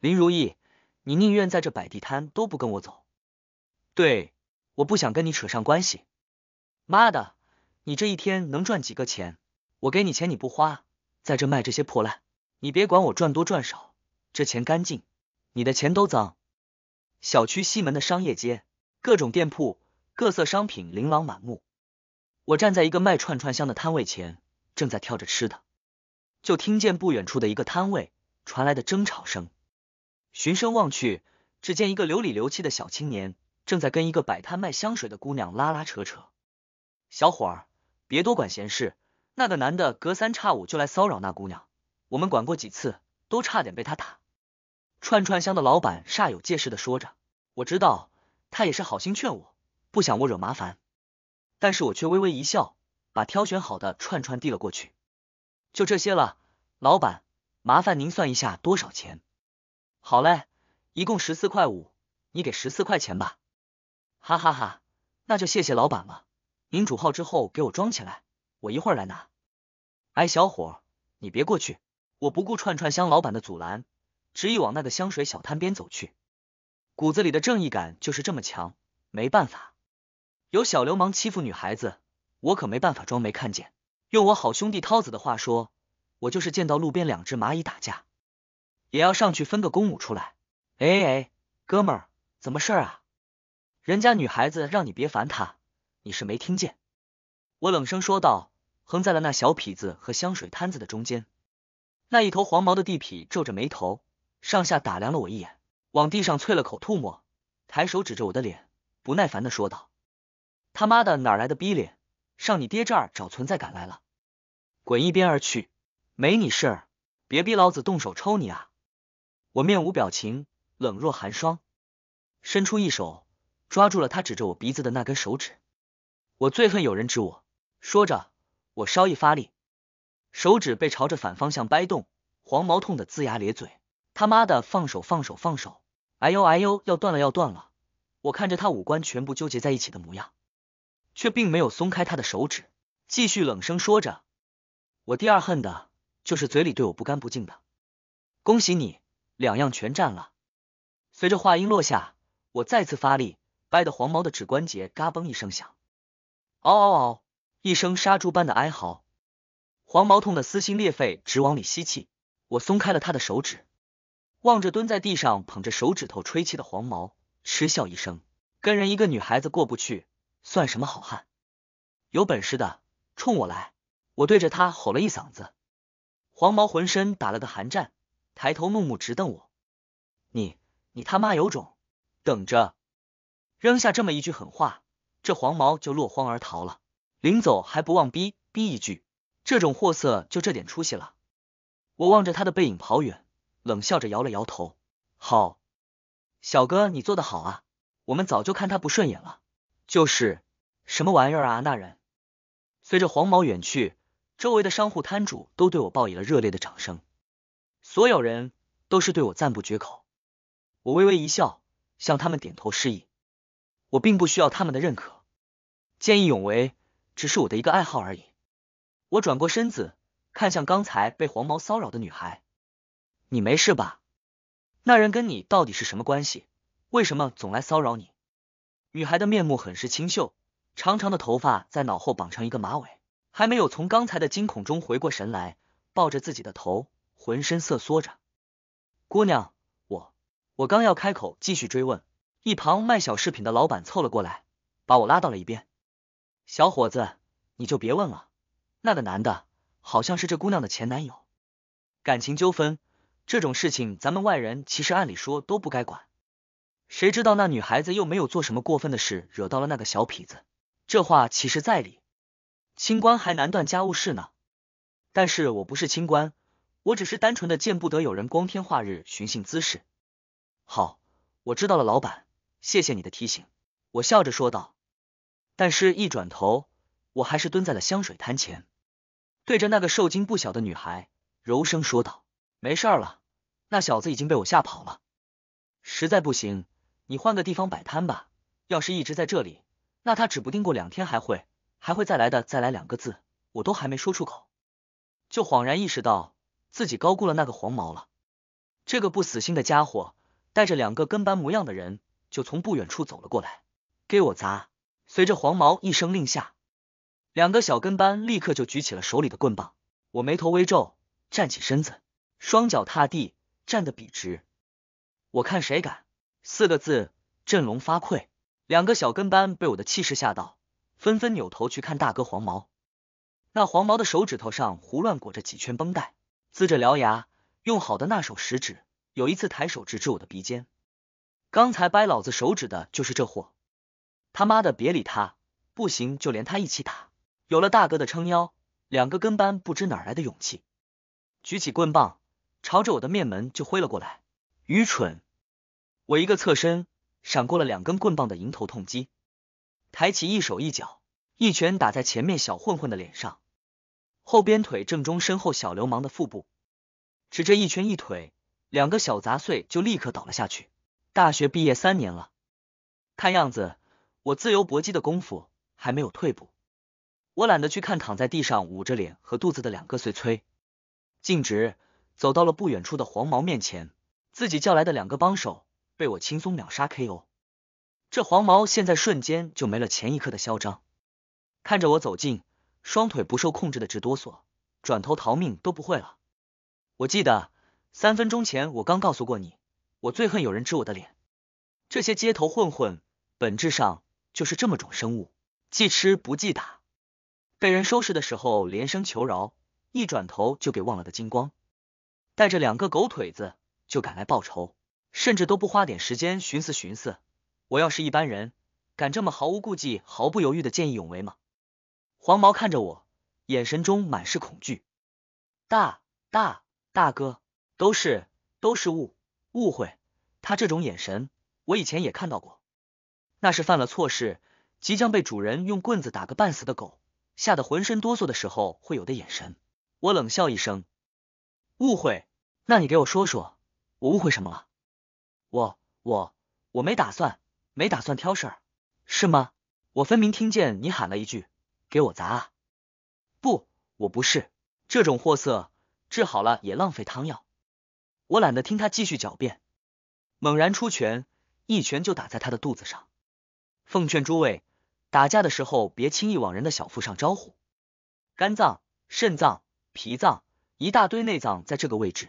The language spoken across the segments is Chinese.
林如意，你宁愿在这摆地摊都不跟我走？对，我不想跟你扯上关系。妈的，你这一天能赚几个钱？我给你钱你不花，在这卖这些破烂，你别管我赚多赚少，这钱干净，你的钱都脏。小区西门的商业街，各种店铺，各色商品琳琅满目。我站在一个卖串串香的摊位前，正在挑着吃的，就听见不远处的一个摊位传来的争吵声。循声望去，只见一个流里流气的小青年正在跟一个摆摊卖香水的姑娘拉拉扯扯。小伙儿，别多管闲事。那个男的隔三差五就来骚扰那姑娘，我们管过几次，都差点被他打。串串香的老板煞有介事的说着，我知道他也是好心劝我，不想我惹麻烦，但是我却微微一笑，把挑选好的串串递了过去。就这些了，老板，麻烦您算一下多少钱？好嘞，一共十四块五，你给十四块钱吧。哈哈哈，那就谢谢老板了。您煮好之后给我装起来，我一会儿来拿。哎，小伙，你别过去，我不顾串串香老板的阻拦，执意往那个香水小摊边走去。骨子里的正义感就是这么强，没办法，有小流氓欺负女孩子，我可没办法装没看见。用我好兄弟涛子的话说，我就是见到路边两只蚂蚁打架，也要上去分个公母出来。哎哎，哥们儿，怎么事儿啊？人家女孩子让你别烦她。你是没听见？我冷声说道，横在了那小痞子和香水摊子的中间。那一头黄毛的地痞皱着眉头，上下打量了我一眼，往地上啐了口吐沫，抬手指着我的脸，不耐烦的说道：“他妈的，哪来的逼脸，上你爹这儿找存在感来了？滚一边儿去！没你事儿，别逼老子动手抽你啊！”我面无表情，冷若寒霜，伸出一手抓住了他指着我鼻子的那根手指。我最恨有人指我，说着，我稍一发力，手指被朝着反方向掰动，黄毛痛得龇牙咧嘴，他妈的，放手放手放手！哎呦哎呦，要断了要断了！我看着他五官全部纠结在一起的模样，却并没有松开他的手指，继续冷声说着：“我第二恨的就是嘴里对我不干不净的。恭喜你，两样全占了。”随着话音落下，我再次发力，掰得黄毛的指关节嘎嘣一声响。嗷嗷嗷！一声杀猪般的哀嚎，黄毛痛的撕心裂肺，直往里吸气。我松开了他的手指，望着蹲在地上捧着手指头吹气的黄毛，嗤笑一声：“跟人一个女孩子过不去，算什么好汉？有本事的冲我来！”我对着他吼了一嗓子，黄毛浑身打了个寒战，抬头怒目直瞪我：“你你他妈有种，等着！”扔下这么一句狠话。这黄毛就落荒而逃了，临走还不忘逼逼一句：“这种货色就这点出息了。”我望着他的背影跑远，冷笑着摇了摇头：“好，小哥你做的好啊，我们早就看他不顺眼了。”就是什么玩意儿啊那人！随着黄毛远去，周围的商户摊主都对我报以了热烈的掌声，所有人都是对我赞不绝口。我微微一笑，向他们点头示意，我并不需要他们的认可。见义勇为只是我的一个爱好而已。我转过身子，看向刚才被黄毛骚扰的女孩：“你没事吧？那人跟你到底是什么关系？为什么总来骚扰你？”女孩的面目很是清秀，长长的头发在脑后绑成一个马尾，还没有从刚才的惊恐中回过神来，抱着自己的头，浑身瑟缩着。姑娘，我……我刚要开口继续追问，一旁卖小饰品的老板凑了过来，把我拉到了一边。小伙子，你就别问了，那个男的好像是这姑娘的前男友，感情纠纷这种事情，咱们外人其实按理说都不该管。谁知道那女孩子又没有做什么过分的事，惹到了那个小痞子，这话其实在理。清官还难断家务事呢，但是我不是清官，我只是单纯的见不得有人光天化日寻衅滋事。好，我知道了，老板，谢谢你的提醒。我笑着说道。但是，一转头，我还是蹲在了香水摊前，对着那个受惊不小的女孩柔声说道：“没事了，那小子已经被我吓跑了。实在不行，你换个地方摆摊吧。要是一直在这里，那他指不定过两天还会还会再来的。再来两个字，我都还没说出口，就恍然意识到自己高估了那个黄毛了。这个不死心的家伙带着两个跟班模样的人，就从不远处走了过来，给我砸！随着黄毛一声令下，两个小跟班立刻就举起了手里的棍棒。我眉头微皱，站起身子，双脚踏地，站得笔直。我看谁敢！四个字，振聋发聩。两个小跟班被我的气势吓到，纷纷扭头去看大哥黄毛。那黄毛的手指头上胡乱裹着几圈绷带，呲着獠牙，用好的那手食指，有一次抬手指指我的鼻尖。刚才掰老子手指的就是这货！他妈的，别理他，不行就连他一起打。有了大哥的撑腰，两个跟班不知哪来的勇气，举起棍棒，朝着我的面门就挥了过来。愚蠢！我一个侧身，闪过了两根棍棒的迎头痛击，抬起一手一脚，一拳打在前面小混混的脸上，后边腿正中身后小流氓的腹部。只这一拳一腿，两个小杂碎就立刻倒了下去。大学毕业三年了，看样子我自由搏击的功夫还没有退步。我懒得去看躺在地上捂着脸和肚子的两个碎催，径直走到了不远处的黄毛面前。自己叫来的两个帮手被我轻松秒杀 KO，这黄毛现在瞬间就没了前一刻的嚣张，看着我走近，双腿不受控制的直哆嗦，转头逃命都不会了。我记得三分钟前我刚告诉过你，我最恨有人指我的脸，这些街头混混本质上就是这么种生物，记吃不记打，被人收拾的时候连声求饶，一转头就给忘了的精光，带着两个狗腿子。就赶来报仇，甚至都不花点时间寻思寻思。我要是一般人，敢这么毫无顾忌、毫不犹豫的见义勇为吗？黄毛看着我，眼神中满是恐惧。大大大哥，都是都是误误会。他这种眼神，我以前也看到过，那是犯了错事，即将被主人用棍子打个半死的狗，吓得浑身哆嗦的时候会有的眼神。我冷笑一声，误会？那你给我说说。我误会什么了？我我我没打算没打算挑事儿，是吗？我分明听见你喊了一句“给我砸啊”！不，我不是这种货色，治好了也浪费汤药。我懒得听他继续狡辩，猛然出拳，一拳就打在他的肚子上。奉劝诸位，打架的时候别轻易往人的小腹上招呼。肝脏、肾脏、脾脏，一大堆内脏在这个位置。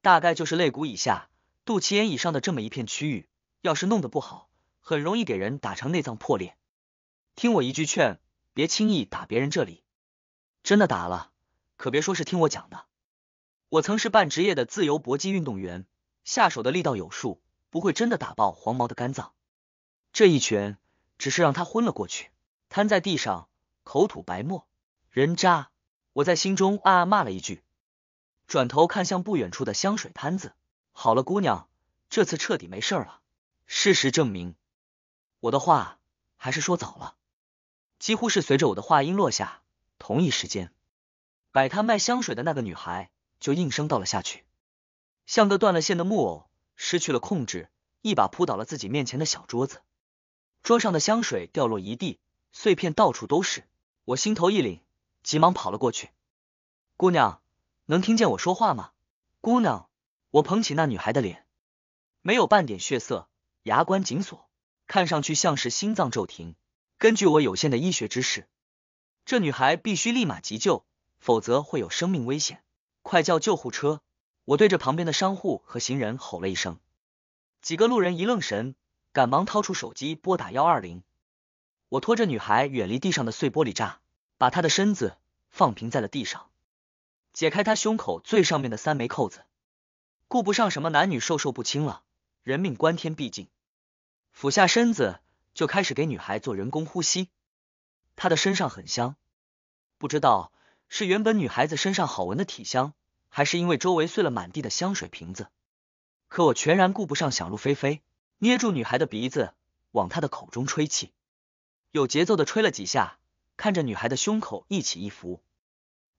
大概就是肋骨以下、肚脐眼以上的这么一片区域，要是弄得不好，很容易给人打成内脏破裂。听我一句劝，别轻易打别人这里。真的打了，可别说是听我讲的。我曾是半职业的自由搏击运动员，下手的力道有数，不会真的打爆黄毛的肝脏。这一拳只是让他昏了过去，瘫在地上，口吐白沫。人渣！我在心中暗暗骂了一句。转头看向不远处的香水摊子，好了，姑娘，这次彻底没事了。事实证明，我的话还是说早了。几乎是随着我的话音落下，同一时间，摆摊卖香水的那个女孩就应声倒了下去，像个断了线的木偶，失去了控制，一把扑倒了自己面前的小桌子，桌上的香水掉落一地，碎片到处都是。我心头一凛，急忙跑了过去，姑娘。能听见我说话吗，姑娘？我捧起那女孩的脸，没有半点血色，牙关紧锁，看上去像是心脏骤停。根据我有限的医学知识，这女孩必须立马急救，否则会有生命危险。快叫救护车！我对着旁边的商户和行人吼了一声，几个路人一愣神，赶忙掏出手机拨打幺二零。我拖着女孩远离地上的碎玻璃渣，把她的身子放平在了地上。解开她胸口最上面的三枚扣子，顾不上什么男女授受不亲了，人命关天，毕竟俯下身子就开始给女孩做人工呼吸。她的身上很香，不知道是原本女孩子身上好闻的体香，还是因为周围碎了满地的香水瓶子。可我全然顾不上想入非非，捏住女孩的鼻子，往她的口中吹气，有节奏的吹了几下，看着女孩的胸口一起一伏，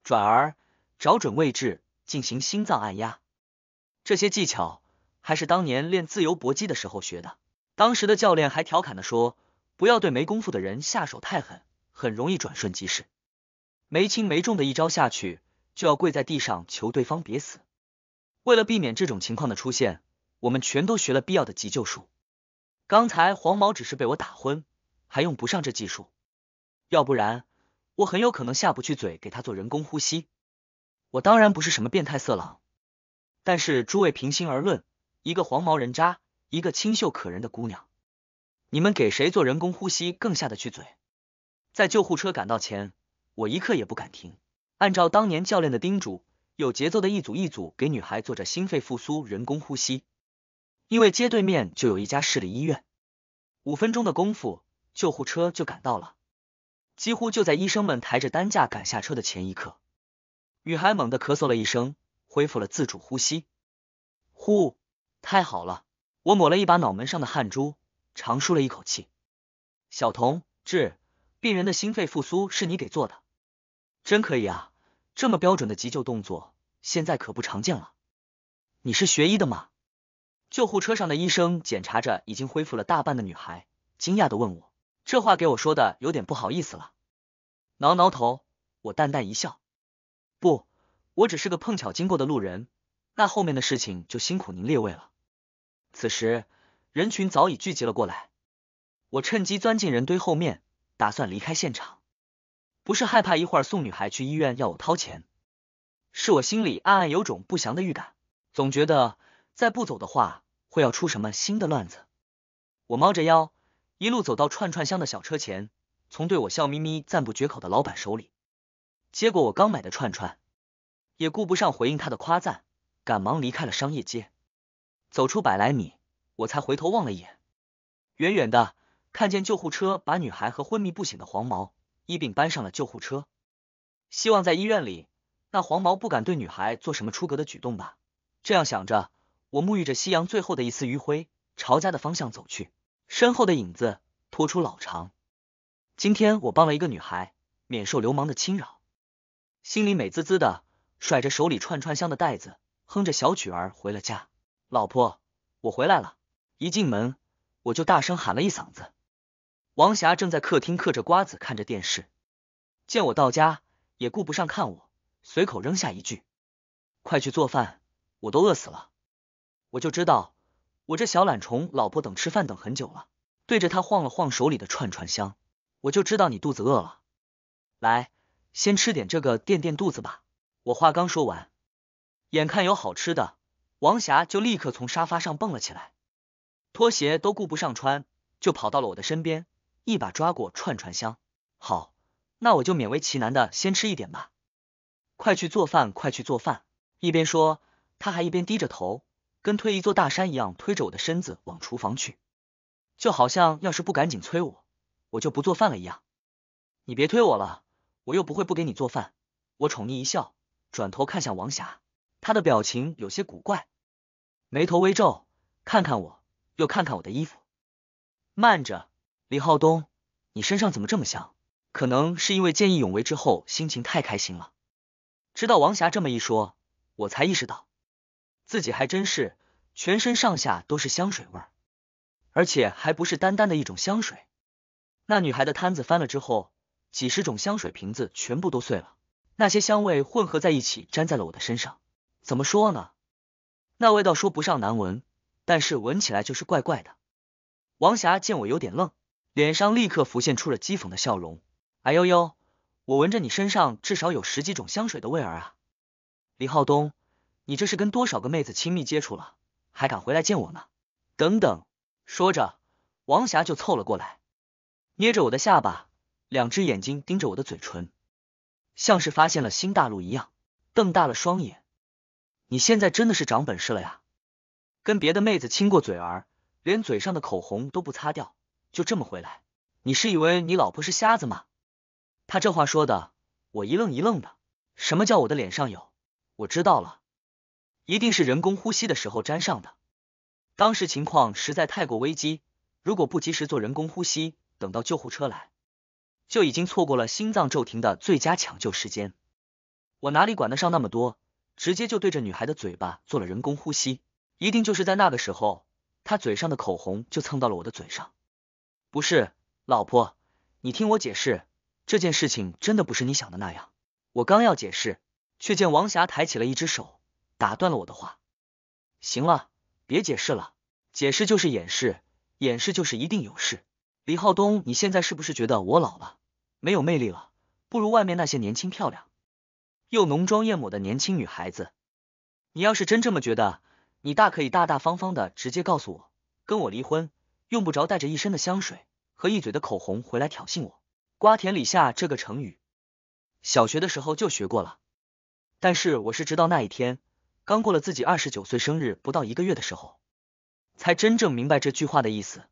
转而。找准位置进行心脏按压，这些技巧还是当年练自由搏击的时候学的。当时的教练还调侃的说：“不要对没功夫的人下手太狠，很容易转瞬即逝。没轻没重的一招下去，就要跪在地上求对方别死。”为了避免这种情况的出现，我们全都学了必要的急救术。刚才黄毛只是被我打昏，还用不上这技术，要不然我很有可能下不去嘴给他做人工呼吸。我当然不是什么变态色狼，但是诸位平心而论，一个黄毛人渣，一个清秀可人的姑娘，你们给谁做人工呼吸更下得去嘴？在救护车赶到前，我一刻也不敢停，按照当年教练的叮嘱，有节奏的一组一组给女孩做着心肺复苏人工呼吸。因为街对面就有一家市立医院，五分钟的功夫，救护车就赶到了。几乎就在医生们抬着担架赶下车的前一刻，女孩猛地咳嗽了一声，恢复了自主呼吸。呼，太好了！我抹了一把脑门上的汗珠，长舒了一口气。小童，治病人的心肺复苏是你给做的，真可以啊！这么标准的急救动作，现在可不常见了。你是学医的吗？救护车上的医生检查着已经恢复了大半的女孩，惊讶的问我：“这话给我说的有点不好意思了。”挠挠头，我淡淡一笑：“不，我只是个碰巧经过的路人，那后面的事情就辛苦您列位了。”此时，人群早已聚集了过来，我趁机钻进人堆后面，打算离开现场。不是害怕一会儿送女孩去医院要我掏钱，是我心里暗暗有种不祥的预感，总觉得。再不走的话，会要出什么新的乱子。我猫着腰，一路走到串串香的小车前，从对我笑眯眯、赞不绝口的老板手里接过我刚买的串串，也顾不上回应他的夸赞，赶忙离开了商业街。走出百来米，我才回头望了一眼，远远的看见救护车把女孩和昏迷不醒的黄毛一并搬上了救护车。希望在医院里，那黄毛不敢对女孩做什么出格的举动吧。这样想着。我沐浴着夕阳最后的一丝余晖，朝家的方向走去，身后的影子拖出老长。今天我帮了一个女孩，免受流氓的侵扰，心里美滋滋的，甩着手里串串香的袋子，哼着小曲儿回了家。老婆，我回来了！一进门，我就大声喊了一嗓子。王霞正在客厅嗑着瓜子，看着电视，见我到家，也顾不上看我，随口扔下一句：“快去做饭，我都饿死了。”我就知道，我这小懒虫老婆等吃饭等很久了，对着他晃了晃手里的串串香，我就知道你肚子饿了。来，先吃点这个垫垫肚子吧。我话刚说完，眼看有好吃的，王霞就立刻从沙发上蹦了起来，拖鞋都顾不上穿，就跑到了我的身边，一把抓过串串香。好，那我就勉为其难的先吃一点吧。快去做饭，快去做饭！一边说，他还一边低着头。跟推一座大山一样推着我的身子往厨房去，就好像要是不赶紧催我，我就不做饭了一样。你别推我了，我又不会不给你做饭。我宠溺一笑，转头看向王霞，她的表情有些古怪，眉头微皱，看看我，又看看我的衣服。慢着，李浩东，你身上怎么这么香？可能是因为见义勇为之后心情太开心了。直到王霞这么一说，我才意识到。自己还真是全身上下都是香水味儿，而且还不是单单的一种香水。那女孩的摊子翻了之后，几十种香水瓶子全部都碎了，那些香味混合在一起，粘在了我的身上。怎么说呢？那味道说不上难闻，但是闻起来就是怪怪的。王霞见我有点愣，脸上立刻浮现出了讥讽的笑容。哎呦呦，我闻着你身上至少有十几种香水的味儿啊，李浩东。你这是跟多少个妹子亲密接触了，还敢回来见我呢？等等，说着，王霞就凑了过来，捏着我的下巴，两只眼睛盯着我的嘴唇，像是发现了新大陆一样，瞪大了双眼。你现在真的是长本事了呀，跟别的妹子亲过嘴儿，连嘴上的口红都不擦掉，就这么回来？你是以为你老婆是瞎子吗？他这话说的，我一愣一愣的。什么叫我的脸上有？我知道了。一定是人工呼吸的时候粘上的。当时情况实在太过危机，如果不及时做人工呼吸，等到救护车来，就已经错过了心脏骤停的最佳抢救时间。我哪里管得上那么多，直接就对着女孩的嘴巴做了人工呼吸。一定就是在那个时候，她嘴上的口红就蹭到了我的嘴上。不是，老婆，你听我解释，这件事情真的不是你想的那样。我刚要解释，却见王霞抬起了一只手。打断了我的话。行了，别解释了，解释就是掩饰，掩饰就是一定有事。李浩东，你现在是不是觉得我老了，没有魅力了，不如外面那些年轻漂亮又浓妆艳抹的年轻女孩子？你要是真这么觉得，你大可以大大方方的直接告诉我，跟我离婚，用不着带着一身的香水和一嘴的口红回来挑衅我。瓜田李下这个成语，小学的时候就学过了，但是我是直到那一天，刚过了自己二十九岁生日不到一个月的时候，才真正明白这句话的意思。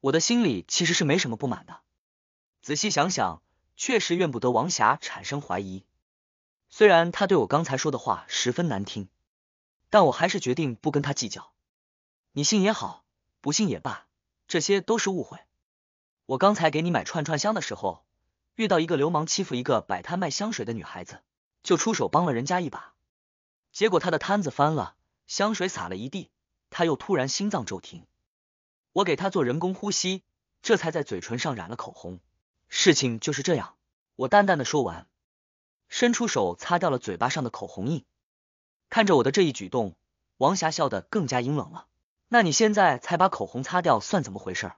我的心里其实是没什么不满的，仔细想想，确实怨不得王霞产生怀疑。虽然他对我刚才说的话十分难听，但我还是决定不跟他计较。你信也好，不信也罢，这些都是误会。我刚才给你买串串香的时候，遇到一个流氓欺负一个摆摊卖香水的女孩子，就出手帮了人家一把，结果他的摊子翻了，香水洒了一地，他又突然心脏骤停。我给他做人工呼吸，这才在嘴唇上染了口红。事情就是这样。我淡淡的说完，伸出手擦掉了嘴巴上的口红印。看着我的这一举动，王霞笑得更加阴冷了。那你现在才把口红擦掉，算怎么回事？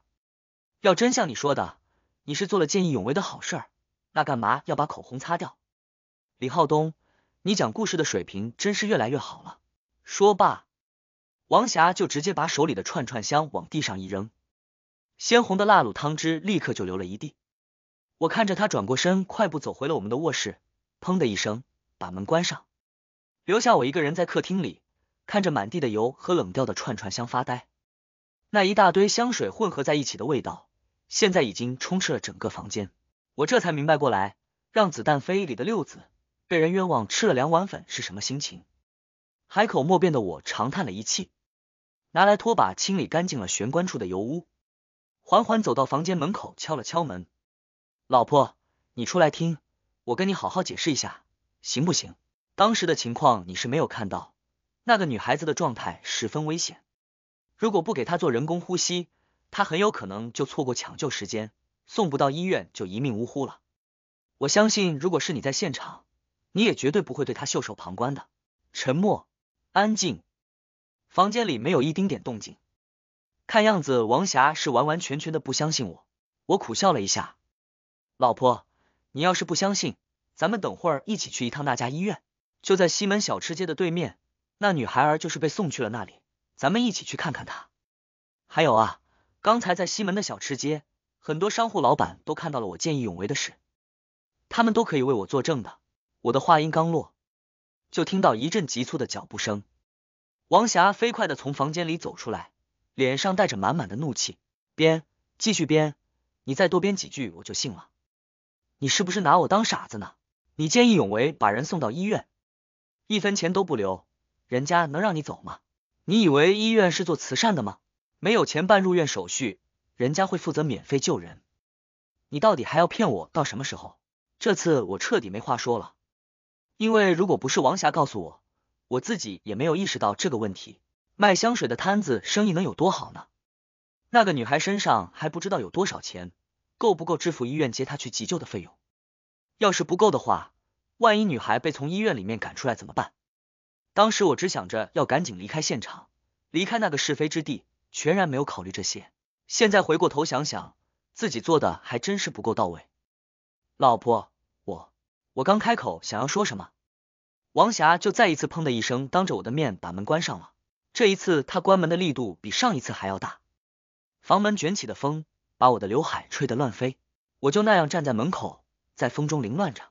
要真像你说的，你是做了见义勇为的好事，那干嘛要把口红擦掉？李浩东，你讲故事的水平真是越来越好了。说罢。王霞就直接把手里的串串香往地上一扔，鲜红的辣卤汤汁立刻就流了一地。我看着他转过身，快步走回了我们的卧室，砰的一声把门关上，留下我一个人在客厅里，看着满地的油和冷掉的串串香发呆。那一大堆香水混合在一起的味道，现在已经充斥了整个房间。我这才明白过来，让子弹飞里的六子被人冤枉吃了两碗粉是什么心情。海口莫辩的我长叹了一气。拿来拖把清理干净了玄关处的油污，缓缓走到房间门口，敲了敲门。老婆，你出来听，我跟你好好解释一下，行不行？当时的情况你是没有看到，那个女孩子的状态十分危险，如果不给她做人工呼吸，她很有可能就错过抢救时间，送不到医院就一命呜呼了。我相信，如果是你在现场，你也绝对不会对她袖手旁观的。沉默，安静。房间里没有一丁点动静，看样子王霞是完完全全的不相信我。我苦笑了一下，老婆，你要是不相信，咱们等会儿一起去一趟那家医院，就在西门小吃街的对面。那女孩儿就是被送去了那里，咱们一起去看看她。还有啊，刚才在西门的小吃街，很多商户老板都看到了我见义勇为的事，他们都可以为我作证的。我的话音刚落，就听到一阵急促的脚步声。王霞飞快的从房间里走出来，脸上带着满满的怒气，编，继续编，你再多编几句我就信了。你是不是拿我当傻子呢？你见义勇为把人送到医院，一分钱都不留，人家能让你走吗？你以为医院是做慈善的吗？没有钱办入院手续，人家会负责免费救人。你到底还要骗我到什么时候？这次我彻底没话说了，因为如果不是王霞告诉我。我自己也没有意识到这个问题，卖香水的摊子生意能有多好呢？那个女孩身上还不知道有多少钱，够不够支付医院接她去急救的费用？要是不够的话，万一女孩被从医院里面赶出来怎么办？当时我只想着要赶紧离开现场，离开那个是非之地，全然没有考虑这些。现在回过头想想，自己做的还真是不够到位。老婆，我我刚开口想要说什么？王霞就再一次砰的一声，当着我的面把门关上了。这一次，她关门的力度比上一次还要大。房门卷起的风把我的刘海吹得乱飞，我就那样站在门口，在风中凌乱着。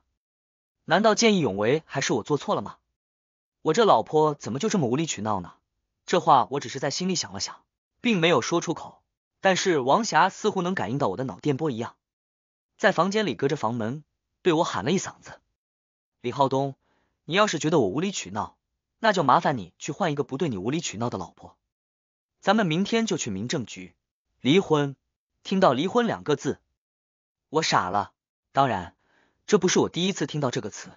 难道见义勇为还是我做错了吗？我这老婆怎么就这么无理取闹呢？这话我只是在心里想了想，并没有说出口。但是王霞似乎能感应到我的脑电波一样，在房间里隔着房门对我喊了一嗓子：“李浩东。”你要是觉得我无理取闹，那就麻烦你去换一个不对你无理取闹的老婆。咱们明天就去民政局离婚。听到离婚两个字，我傻了。当然，这不是我第一次听到这个词。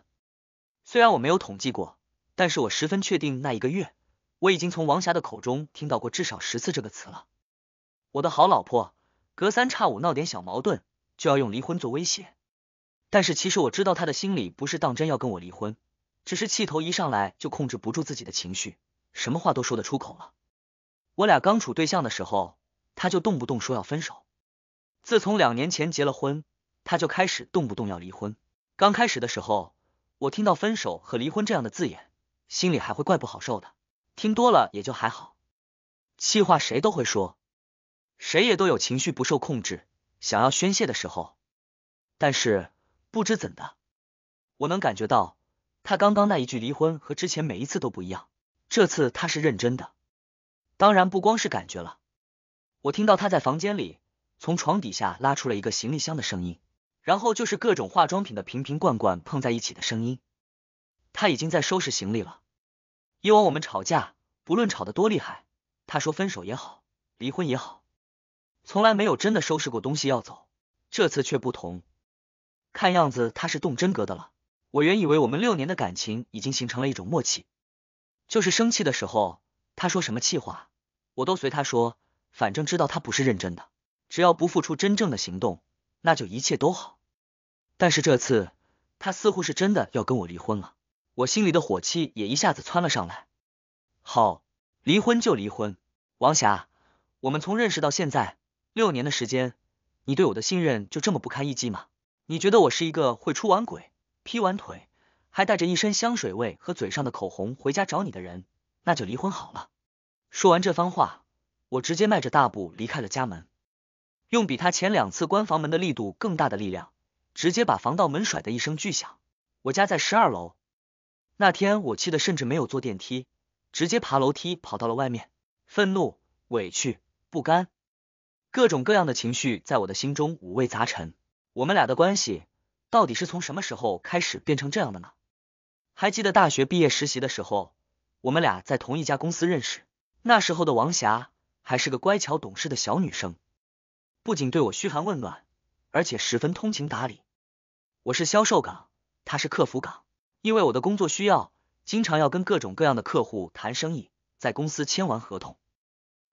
虽然我没有统计过，但是我十分确定那一个月，我已经从王霞的口中听到过至少十次这个词了。我的好老婆，隔三差五闹点小矛盾，就要用离婚做威胁。但是其实我知道她的心里不是当真要跟我离婚。只是气头一上来就控制不住自己的情绪，什么话都说得出口了。我俩刚处对象的时候，他就动不动说要分手。自从两年前结了婚，他就开始动不动要离婚。刚开始的时候，我听到分手和离婚这样的字眼，心里还会怪不好受的。听多了也就还好。气话谁都会说，谁也都有情绪不受控制、想要宣泄的时候。但是不知怎的，我能感觉到他刚刚那一句离婚和之前每一次都不一样，这次他是认真的。当然不光是感觉了，我听到他在房间里。从床底下拉出了一个行李箱的声音，然后就是各种化妆品的瓶瓶罐罐碰在一起的声音。他已经在收拾行李了。以往我们吵架，不论吵得多厉害，他说分手也好，离婚也好，从来没有真的收拾过东西要走。这次却不同，看样子他是动真格的了。我原以为我们六年的感情已经形成了一种默契，就是生气的时候，他说什么气话，我都随他说，反正知道他不是认真的。只要不付出真正的行动，那就一切都好。但是这次他似乎是真的要跟我离婚了，我心里的火气也一下子窜了上来。好，离婚就离婚，王霞，我们从认识到现在六年的时间，你对我的信任就这么不堪一击吗？你觉得我是一个会出完轨、劈完腿，还带着一身香水味和嘴上的口红回家找你的人？那就离婚好了。说完这番话，我直接迈着大步离开了家门。用比他前两次关房门的力度更大的力量，直接把防盗门甩的一声巨响。我家在十二楼，那天我气的甚至没有坐电梯，直接爬楼梯跑到了外面。愤怒、委屈、不甘，各种各样的情绪在我的心中五味杂陈。我们俩的关系到底是从什么时候开始变成这样的呢？还记得大学毕业实习的时候，我们俩在同一家公司认识，那时候的王霞还是个乖巧懂事的小女生。不仅对我嘘寒问暖，而且十分通情达理。我是销售岗，他是客服岗，因为我的工作需要，经常要跟各种各样的客户谈生意，在公司签完合同，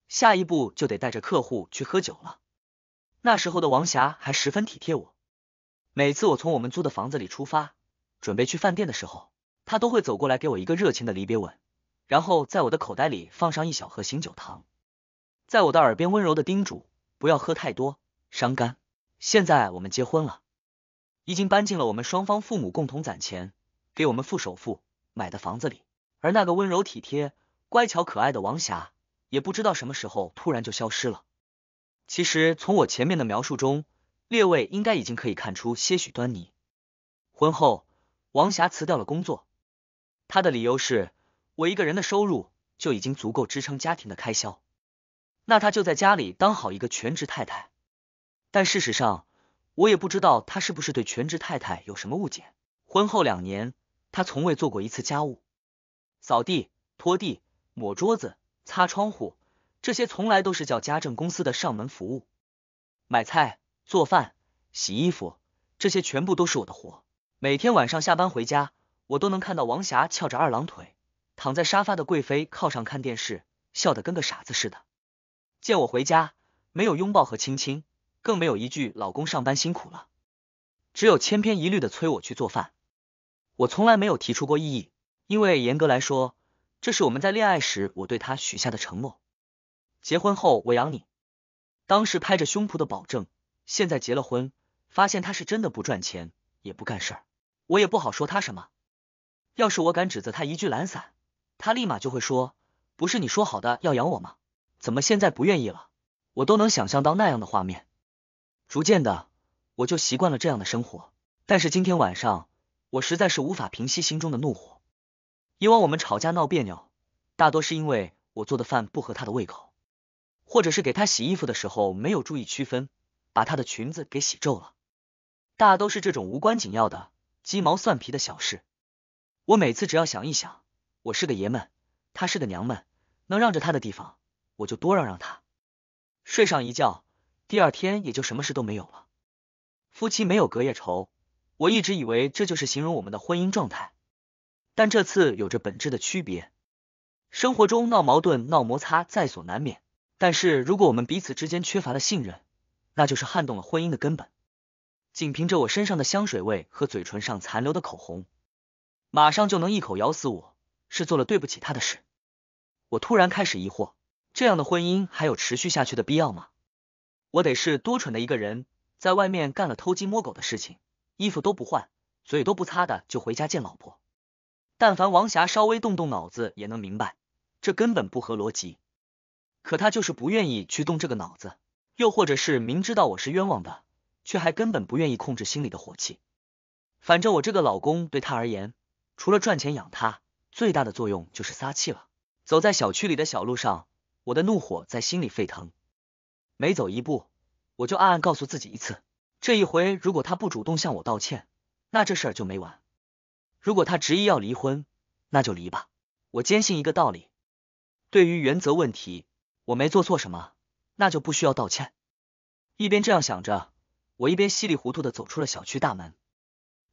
下一步就得带着客户去喝酒了。那时候的王霞还十分体贴我，每次我从我们租的房子里出发，准备去饭店的时候，她都会走过来给我一个热情的离别吻，然后在我的口袋里放上一小盒醒酒糖，在我的耳边温柔的叮嘱。不要喝太多，伤肝。现在我们结婚了，已经搬进了我们双方父母共同攒钱给我们付首付买的房子里。而那个温柔体贴、乖巧可爱的王霞，也不知道什么时候突然就消失了。其实从我前面的描述中，列位应该已经可以看出些许端倪。婚后，王霞辞掉了工作，她的理由是我一个人的收入就已经足够支撑家庭的开销。那她就在家里当好一个全职太太，但事实上，我也不知道她是不是对全职太太有什么误解。婚后两年，她从未做过一次家务，扫地、拖地、抹桌子、擦窗户，这些从来都是叫家政公司的上门服务。买菜、做饭、洗衣服，这些全部都是我的活。每天晚上下班回家，我都能看到王霞翘着二郎腿，躺在沙发的贵妃靠上看电视，笑得跟个傻子似的。见我回家，没有拥抱和亲亲，更没有一句“老公上班辛苦了”，只有千篇一律的催我去做饭。我从来没有提出过异议，因为严格来说，这是我们在恋爱时我对他许下的承诺。结婚后我养你，当时拍着胸脯的保证。现在结了婚，发现他是真的不赚钱，也不干事儿，我也不好说他什么。要是我敢指责他一句懒散，他立马就会说：“不是你说好的要养我吗？”怎么现在不愿意了？我都能想象到那样的画面。逐渐的，我就习惯了这样的生活。但是今天晚上，我实在是无法平息心中的怒火。以往我们吵架闹别扭，大多是因为我做的饭不合他的胃口，或者是给他洗衣服的时候没有注意区分，把他的裙子给洗皱了。大都是这种无关紧要的鸡毛蒜皮的小事。我每次只要想一想，我是个爷们，他是个娘们，能让着他的地方。我就多让让他，睡上一觉，第二天也就什么事都没有了。夫妻没有隔夜仇，我一直以为这就是形容我们的婚姻状态，但这次有着本质的区别。生活中闹矛盾、闹摩擦在所难免，但是如果我们彼此之间缺乏了信任，那就是撼动了婚姻的根本。仅凭着我身上的香水味和嘴唇上残留的口红，马上就能一口咬死我，是做了对不起他的事。我突然开始疑惑，这样的婚姻还有持续下去的必要吗？我得是多蠢的一个人，在外面干了偷鸡摸狗的事情，衣服都不换，嘴都不擦的就回家见老婆。但凡王霞稍微动动脑子，也能明白，这根本不合逻辑。可他就是不愿意去动这个脑子，又或者是明知道我是冤枉的，却还根本不愿意控制心里的火气。反正我这个老公对他而言，除了赚钱养他，最大的作用就是撒气了。走在小区里的小路上，我的怒火在心里沸腾。每走一步，我就暗暗告诉自己一次：这一回如果他不主动向我道歉，那这事儿就没完；如果他执意要离婚，那就离吧。我坚信一个道理：对于原则问题，我没做错什么，那就不需要道歉。一边这样想着，我一边稀里糊涂的走出了小区大门，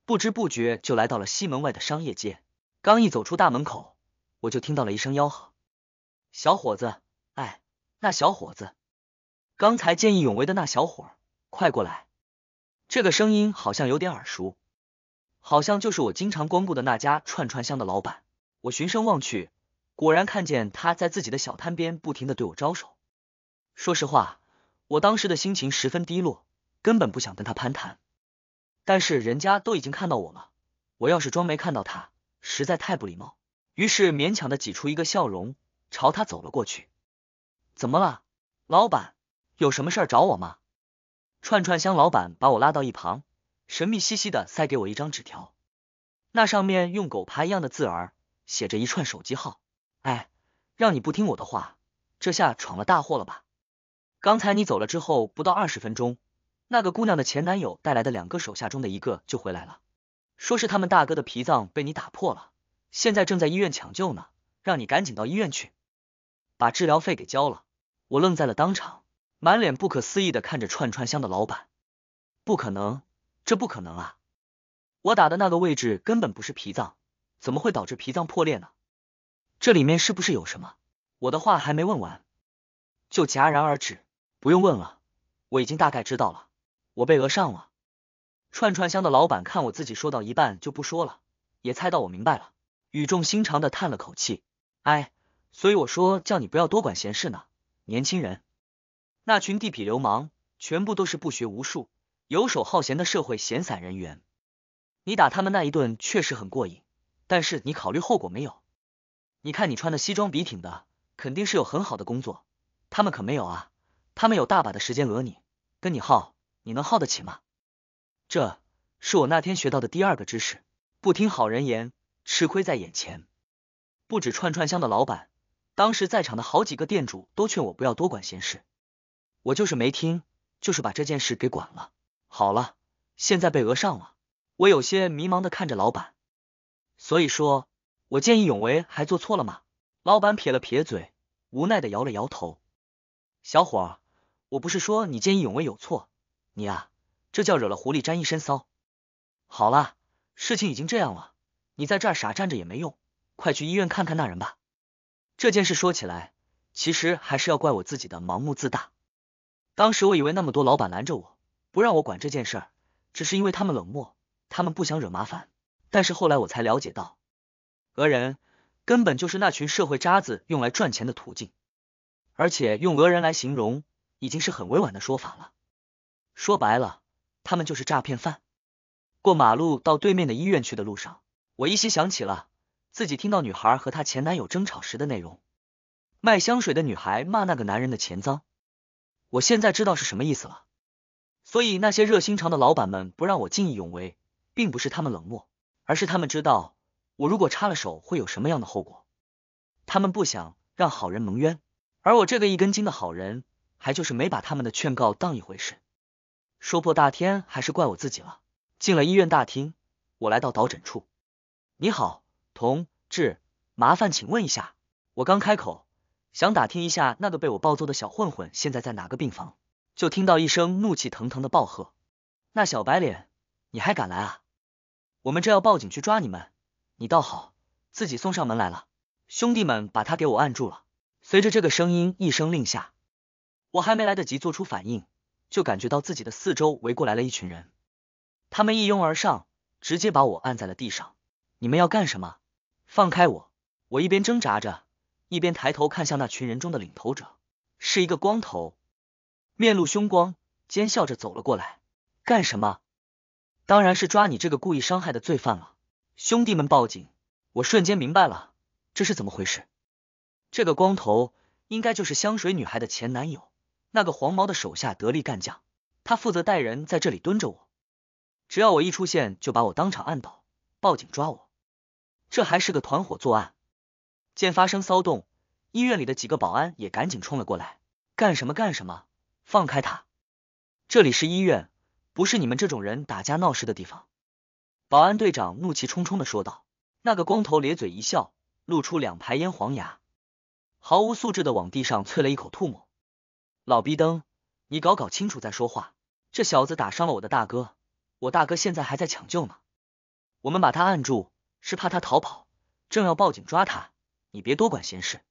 不知不觉就来到了西门外的商业街。刚一走出大门口，我就听到了一声吆喝：“小伙子，哎，那小伙子。”刚才见义勇为的那小伙，快过来！这个声音好像有点耳熟，好像就是我经常光顾的那家串串香的老板。我循声望去，果然看见他在自己的小摊边不停的对我招手。说实话，我当时的心情十分低落，根本不想跟他攀谈。但是人家都已经看到我了，我要是装没看到他，实在太不礼貌。于是勉强的挤出一个笑容，朝他走了过去。怎么了，老板？有什么事儿找我吗？串串香老板把我拉到一旁，神秘兮兮的塞给我一张纸条，那上面用狗爬一样的字儿写着一串手机号。哎，让你不听我的话，这下闯了大祸了吧？刚才你走了之后不到二十分钟，那个姑娘的前男友带来的两个手下中的一个就回来了，说是他们大哥的脾脏被你打破了，现在正在医院抢救呢，让你赶紧到医院去，把治疗费给交了。我愣在了当场。满脸不可思议的看着串串香的老板，不可能，这不可能啊！我打的那个位置根本不是脾脏，怎么会导致脾脏破裂呢？这里面是不是有什么？我的话还没问完，就戛然而止。不用问了，我已经大概知道了，我被讹上了。串串香的老板看我自己说到一半就不说了，也猜到我明白了，语重心长的叹了口气，哎，所以我说叫你不要多管闲事呢，年轻人。那群地痞流氓全部都是不学无术、游手好闲的社会闲散人员。你打他们那一顿确实很过瘾，但是你考虑后果没有？你看你穿的西装笔挺的，肯定是有很好的工作，他们可没有啊！他们有大把的时间讹你，跟你耗，你能耗得起吗？这是我那天学到的第二个知识：不听好人言，吃亏在眼前。不止串串香的老板，当时在场的好几个店主都劝我不要多管闲事。我就是没听，就是把这件事给管了。好了，现在被讹上了，我有些迷茫的看着老板。所以说，我见义勇为还做错了吗？老板撇了撇嘴，无奈的摇了摇头。小伙，我不是说你见义勇为有错，你啊，这叫惹了狐狸沾一身骚。好了，事情已经这样了，你在这儿傻站着也没用，快去医院看看那人吧。这件事说起来，其实还是要怪我自己的盲目自大。当时我以为那么多老板拦着我，不让我管这件事儿，只是因为他们冷漠，他们不想惹麻烦。但是后来我才了解到，讹人根本就是那群社会渣子用来赚钱的途径，而且用讹人来形容，已经是很委婉的说法了。说白了，他们就是诈骗犯。过马路到对面的医院去的路上，我依稀想起了自己听到女孩和她前男友争吵时的内容。卖香水的女孩骂那个男人的钱脏。我现在知道是什么意思了，所以那些热心肠的老板们不让我见义勇为，并不是他们冷漠，而是他们知道我如果插了手会有什么样的后果，他们不想让好人蒙冤，而我这个一根筋的好人，还就是没把他们的劝告当一回事，说破大天还是怪我自己了。进了医院大厅，我来到导诊处，你好，同志，麻烦请问一下，我刚开口。想打听一下那个被我暴揍的小混混现在在哪个病房，就听到一声怒气腾腾的暴喝：“那小白脸，你还敢来啊？我们这要报警去抓你们，你倒好，自己送上门来了。”兄弟们把他给我按住了。随着这个声音一声令下，我还没来得及做出反应，就感觉到自己的四周围过来了一群人，他们一拥而上，直接把我按在了地上。你们要干什么？放开我！我一边挣扎着。一边抬头看向那群人中的领头者，是一个光头，面露凶光，奸笑着走了过来。干什么？当然是抓你这个故意伤害的罪犯了。兄弟们报警！我瞬间明白了，这是怎么回事？这个光头应该就是香水女孩的前男友，那个黄毛的手下得力干将，他负责带人在这里蹲着我，只要我一出现，就把我当场按倒，报警抓我。这还是个团伙作案。见发生骚动，医院里的几个保安也赶紧冲了过来。干什么干什么？放开他！这里是医院，不是你们这种人打架闹事的地方。保安队长怒气冲冲的说道。那个光头咧嘴一笑，露出两排烟黄牙，毫无素质的往地上啐了一口唾沫。老逼灯，你搞搞清楚再说话。这小子打伤了我的大哥，我大哥现在还在抢救呢。我们把他按住，是怕他逃跑，正要报警抓他。你别多管闲事，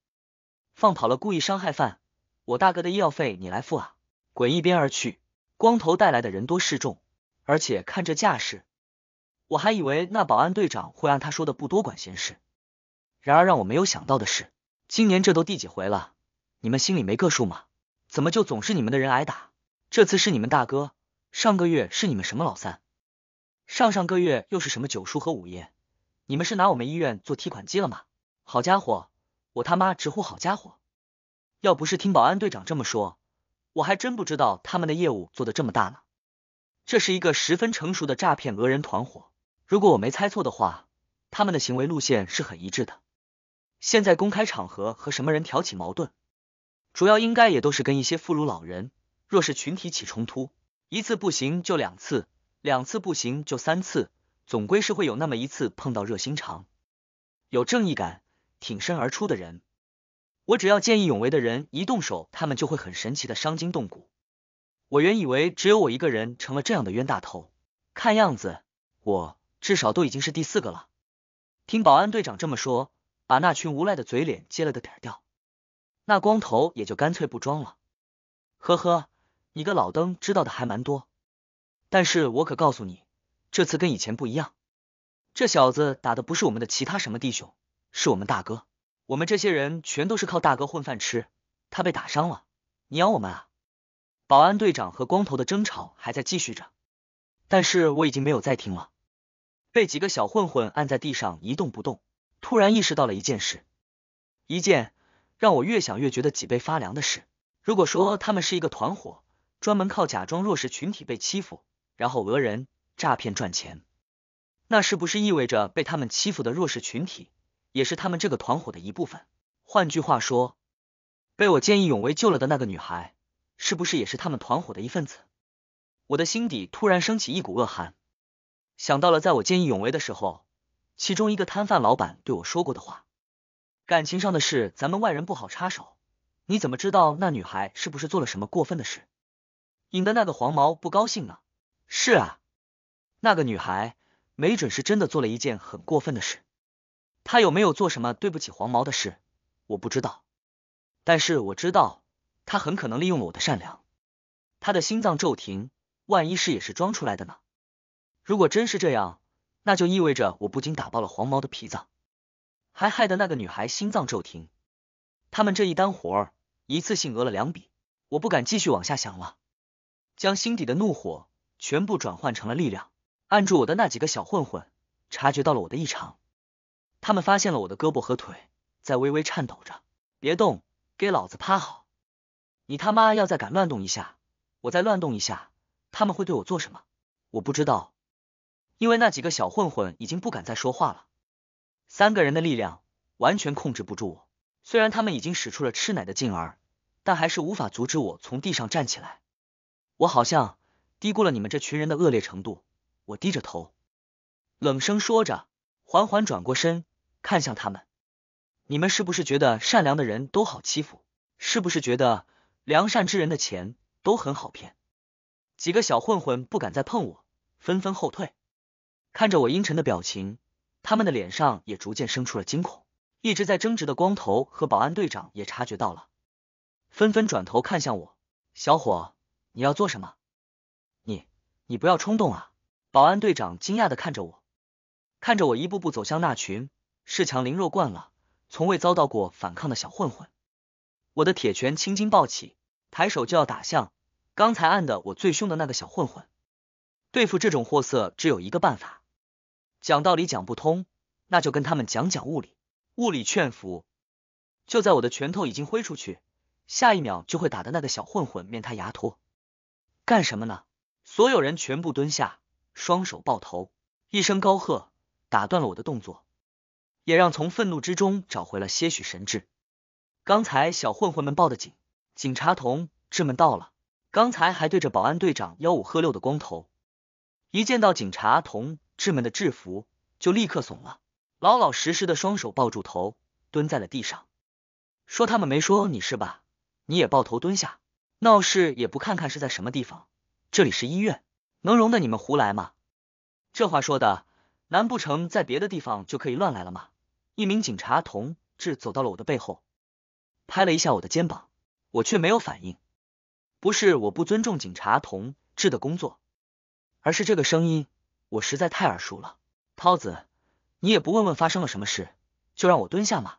放跑了故意伤害犯，我大哥的医药费你来付啊！滚一边儿去！光头带来的人多势众，而且看这架势，我还以为那保安队长会按他说的不多管闲事。然而让我没有想到的是，今年这都第几回了，你们心里没个数吗？怎么就总是你们的人挨打？这次是你们大哥，上个月是你们什么老三？上上个月又是什么九叔和五爷？你们是拿我们医院做提款机了吗？好家伙，我他妈直呼好家伙！要不是听保安队长这么说，我还真不知道他们的业务做的这么大呢。这是一个十分成熟的诈骗讹人团伙，如果我没猜错的话，他们的行为路线是很一致的。现在公开场合和什么人挑起矛盾，主要应该也都是跟一些妇孺老人、弱势群体起冲突，一次不行就两次，两次不行就三次，总归是会有那么一次碰到热心肠、有正义感。挺身而出的人，我只要见义勇为的人一动手，他们就会很神奇的伤筋动骨。我原以为只有我一个人成了这样的冤大头，看样子我至少都已经是第四个了。听保安队长这么说，把那群无赖的嘴脸揭了个底儿掉，那光头也就干脆不装了。呵呵，你个老登知道的还蛮多，但是我可告诉你，这次跟以前不一样，这小子打的不是我们的其他什么弟兄。是我们大哥，我们这些人全都是靠大哥混饭吃。他被打伤了，你咬我们啊！保安队长和光头的争吵还在继续着，但是我已经没有再听了。被几个小混混按在地上一动不动，突然意识到了一件事，一件让我越想越觉得脊背发凉的事。如果说他们是一个团伙，专门靠假装弱势群体被欺负，然后讹人、诈骗赚钱，那是不是意味着被他们欺负的弱势群体？也是他们这个团伙的一部分。换句话说，被我见义勇为救了的那个女孩，是不是也是他们团伙的一份子？我的心底突然升起一股恶寒，想到了在我见义勇为的时候，其中一个摊贩老板对我说过的话：感情上的事，咱们外人不好插手。你怎么知道那女孩是不是做了什么过分的事，引得那个黄毛不高兴呢？是啊，那个女孩没准是真的做了一件很过分的事。她有没有做什么对不起黄毛的事，我不知道。但是我知道，她很可能利用了我的善良。他的心脏骤停，万一是也是装出来的呢？如果真是这样，那就意味着我不仅打爆了黄毛的脾脏，还害得那个女孩心脏骤停。他们这一单活儿，一次性讹了两笔，我不敢继续往下想了，将心底的怒火全部转换成了力量。按住我的那几个小混混，察觉到了我的异常。他们发现了我的胳膊和腿在微微颤抖着，别动，给老子趴好！你他妈要再敢乱动一下，我再乱动一下，他们会对我做什么？我不知道，因为那几个小混混已经不敢再说话了。三个人的力量完全控制不住我，虽然他们已经使出了吃奶的劲儿，但还是无法阻止我从地上站起来。我好像低估了你们这群人的恶劣程度。我低着头，冷声说着，缓缓转过身。看向他们，你们是不是觉得善良的人都好欺负？是不是觉得良善之人的钱都很好骗？几个小混混不敢再碰我，纷纷后退。看着我阴沉的表情，他们的脸上也逐渐生出了惊恐。一直在争执的光头和保安队长也察觉到了，纷纷转头看向我。小伙，你要做什么？你你不要冲动啊！保安队长惊讶的看着我，看着我一步步走向那群。恃强凌弱惯了，从未遭到过反抗的小混混。我的铁拳青筋暴起，抬手就要打向刚才按的我最凶的那个小混混。对付这种货色，只有一个办法，讲道理讲不通，那就跟他们讲讲物理，物理劝服。就在我的拳头已经挥出去，下一秒就会打的那个小混混面瘫牙脱。干什么呢？所有人全部蹲下，双手抱头，一声高喝，打断了我的动作，也让从愤怒之中找回了些许神智。刚才小混混们报的警，警察同志们到了。刚才还对着保安队长吆五喝六的光头。一见到警察同志们的制服，就立刻怂了，老老实实的双手抱住头，蹲在了地上。说他们没说你是吧？你也抱头蹲下，闹事也不看看是在什么地方？这里是医院，能容得你们胡来吗？这话说的，难不成在别的地方就可以乱来了吗？一名警察同志走到了我的背后，拍了一下我的肩膀，我却没有反应。不是我不尊重警察同志的工作。而是这个声音，我实在太耳熟了。涛子，你也不问问发生了什么事，就让我蹲下吗？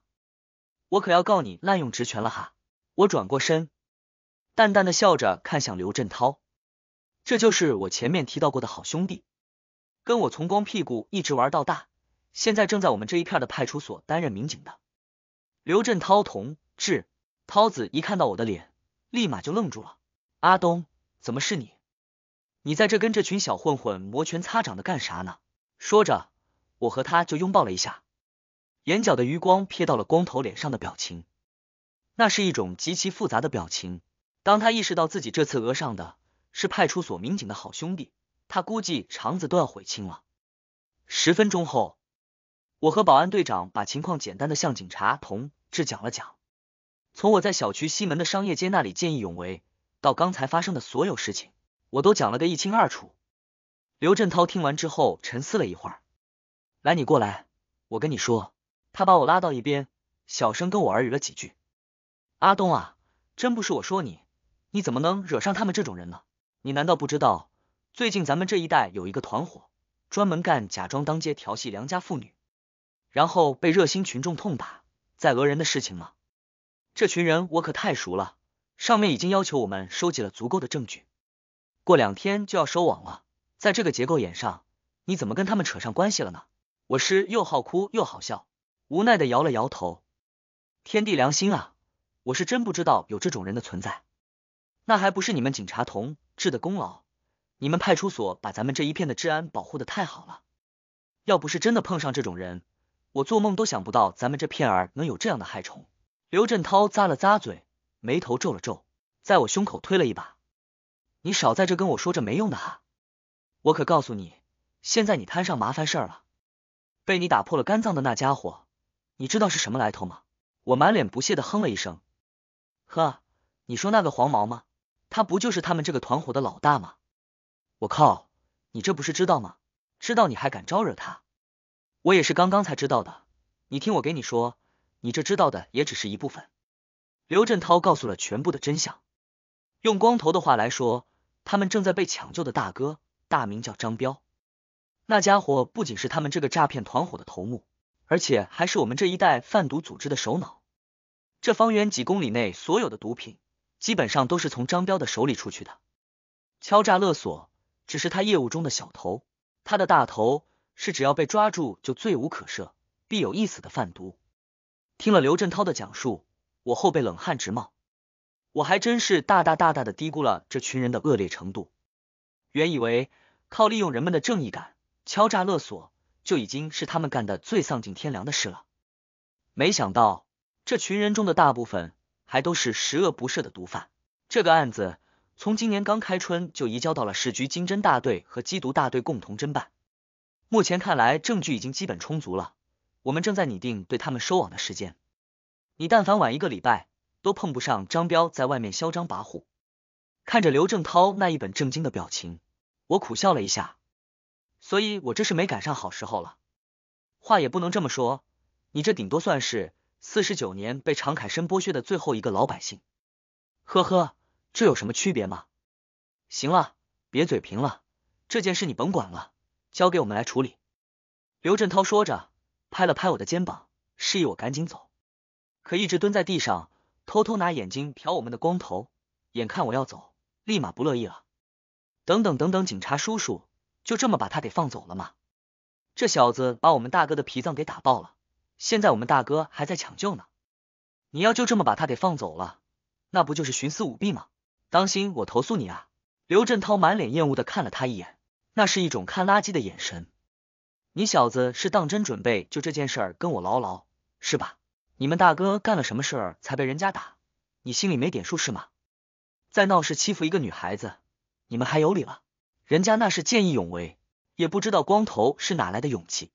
我可要告你滥用职权了哈！我转过身，淡淡的笑着看向刘振涛，这就是我前面提到过的好兄弟，跟我从光屁股一直玩到大，现在正在我们这一片的派出所担任民警的刘振涛同志。涛子一看到我的脸，立马就愣住了。阿东，怎么是你？你在这跟这群小混混摩拳擦掌的干啥呢？说着，我和他就拥抱了一下，眼角的余光瞥到了光头脸上的表情，那是一种极其复杂的表情。当他意识到自己这次讹上的是派出所民警的好兄弟，他估计肠子都要悔青了。十分钟后，我和保安队长把情况简单的向警察同志讲了讲，从我在小区西门的商业街那里见义勇为，到刚才发生的所有事情。我都讲了个一清二楚。刘振涛听完之后沉思了一会儿，来，你过来，我跟你说。他把我拉到一边，小声跟我耳语了几句。阿东啊，真不是我说你，你怎么能惹上他们这种人呢？你难道不知道，最近咱们这一带有一个团伙，专门干假装当街调戏良家妇女，然后被热心群众痛打，再讹人的事情吗？这群人我可太熟了，上面已经要求我们收集了足够的证据。过两天就要收网了，在这个节骨眼上，你怎么跟他们扯上关系了呢？我是又好哭又好笑，无奈的摇了摇头。天地良心啊，我是真不知道有这种人的存在。那还不是你们警察同志的功劳，你们派出所把咱们这一片的治安保护的太好了。要不是真的碰上这种人，我做梦都想不到咱们这片儿能有这样的害虫。刘振涛咂了咂嘴，眉头皱了皱，在我胸口推了一把。你少在这跟我说这没用的哈！我可告诉你，现在你摊上麻烦事儿了。被你打破了肝脏的那家伙，你知道是什么来头吗？我满脸不屑的哼了一声。呵，你说那个黄毛吗？他不就是他们这个团伙的老大吗？我靠，你这不是知道吗？知道你还敢招惹他？我也是刚刚才知道的。你听我给你说，你这知道的也只是一部分。刘振涛告诉了全部的真相。用光头的话来说。他们正在被抢救的大哥，大名叫张彪。那家伙不仅是他们这个诈骗团伙的头目，而且还是我们这一带贩毒组织的首脑。这方圆几公里内所有的毒品，基本上都是从张彪的手里出去的。敲诈勒索只是他业务中的小头，他的大头是只要被抓住就罪无可赦，必有一死的贩毒。听了刘振涛的讲述，我后背冷汗直冒。我还真是大大大大的低估了这群人的恶劣程度。原以为靠利用人们的正义感敲诈勒索就已经是他们干的最丧尽天良的事了，没想到这群人中的大部分还都是十恶不赦的毒贩。这个案子从今年刚开春就移交到了市局经侦大队和缉毒大队共同侦办。目前看来证据已经基本充足了，我们正在拟定对他们收网的时间。你但凡晚一个礼拜。都碰不上张彪在外面嚣张跋扈。看着刘正涛那一本正经的表情，我苦笑了一下。所以我这是没赶上好时候了。话也不能这么说，你这顶多算是四十九年被常凯申剥削的最后一个老百姓。呵呵，这有什么区别吗？行了，别嘴贫了，这件事你甭管了，交给我们来处理。刘振涛说着，拍了拍我的肩膀，示意我赶紧走。可一直蹲在地上，偷偷拿眼睛瞟我们的光头，眼看我要走，立马不乐意了。等等等等，警察叔叔，就这么把他给放走了吗？这小子把我们大哥的脾脏给打爆了，现在我们大哥还在抢救呢。你要就这么把他给放走了，那不就是徇私舞弊吗？当心我投诉你啊！刘振涛满脸厌恶的看了他一眼，那是一种看垃圾的眼神。你小子是当真准备就这件事儿跟我唠唠是吧？你们大哥干了什么事儿才被人家打？你心里没点数是吗？在闹市欺负一个女孩子。你们还有理了？人家那是见义勇为，也不知道光头是哪来的勇气。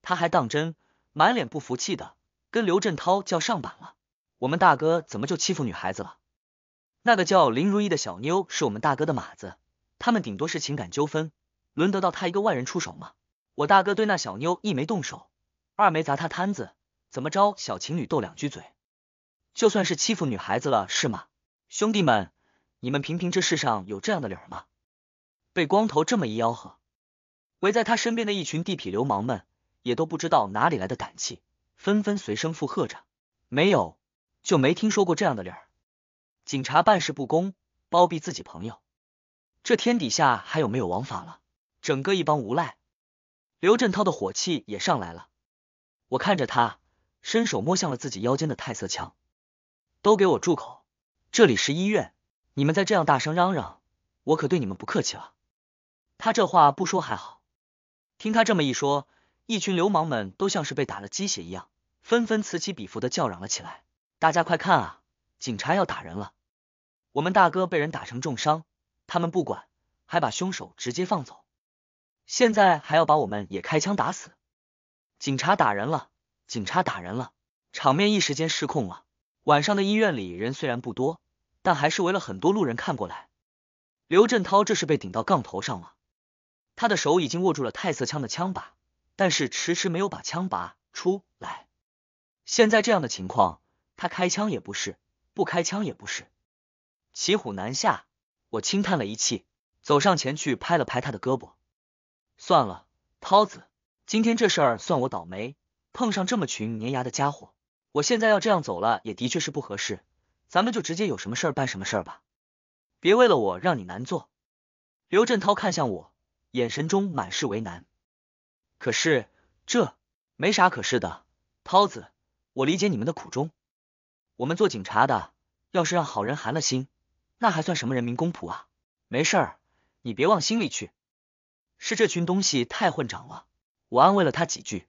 他还当真，满脸不服气的跟刘振涛叫上板了。我们大哥怎么就欺负女孩子了？那个叫林如意的小妞是我们大哥的马子，他们顶多是情感纠纷，轮得到他一个外人出手吗？我大哥对那小妞一没动手，二没砸他摊子，怎么着？小情侣斗两句嘴，就算是欺负女孩子了是吗？兄弟们。你们评评这世上有这样的理儿吗？被光头这么一吆喝，围在他身边的一群地痞流氓们也都不知道哪里来的胆气，纷纷随声附和着。没有，就没听说过这样的理儿。警察办事不公，包庇自己朋友，这天底下还有没有王法了？整个一帮无赖！刘振涛的火气也上来了，我看着他，伸手摸向了自己腰间的太色枪，都给我住口！这里是医院。你们再这样大声嚷嚷，我可对你们不客气了。他这话不说还好，听他这么一说，一群流氓们都像是被打了鸡血一样，纷纷此起彼伏的叫嚷了起来。大家快看啊，警察要打人了！我们大哥被人打成重伤，他们不管，还把凶手直接放走，现在还要把我们也开枪打死。警察打人了，警察打人了，场面一时间失控了。晚上的医院里人虽然不多。但还是围了很多路人看过来。刘振涛这是被顶到杠头上了，他的手已经握住了太色枪的枪把，但是迟迟没有把枪拔出来。现在这样的情况，他开枪也不是，不开枪也不是，骑虎难下。我轻叹了一气，走上前去拍了拍他的胳膊。算了，涛子，今天这事儿算我倒霉，碰上这么群粘牙的家伙。我现在要这样走了，也的确是不合适。咱们就直接有什么事儿办什么事儿吧，别为了我让你难做。刘振涛看向我，眼神中满是为难。可是这没啥可是的，涛子，我理解你们的苦衷。我们做警察的，要是让好人寒了心，那还算什么人民公仆啊？没事儿，你别往心里去。是这群东西太混账了。我安慰了他几句，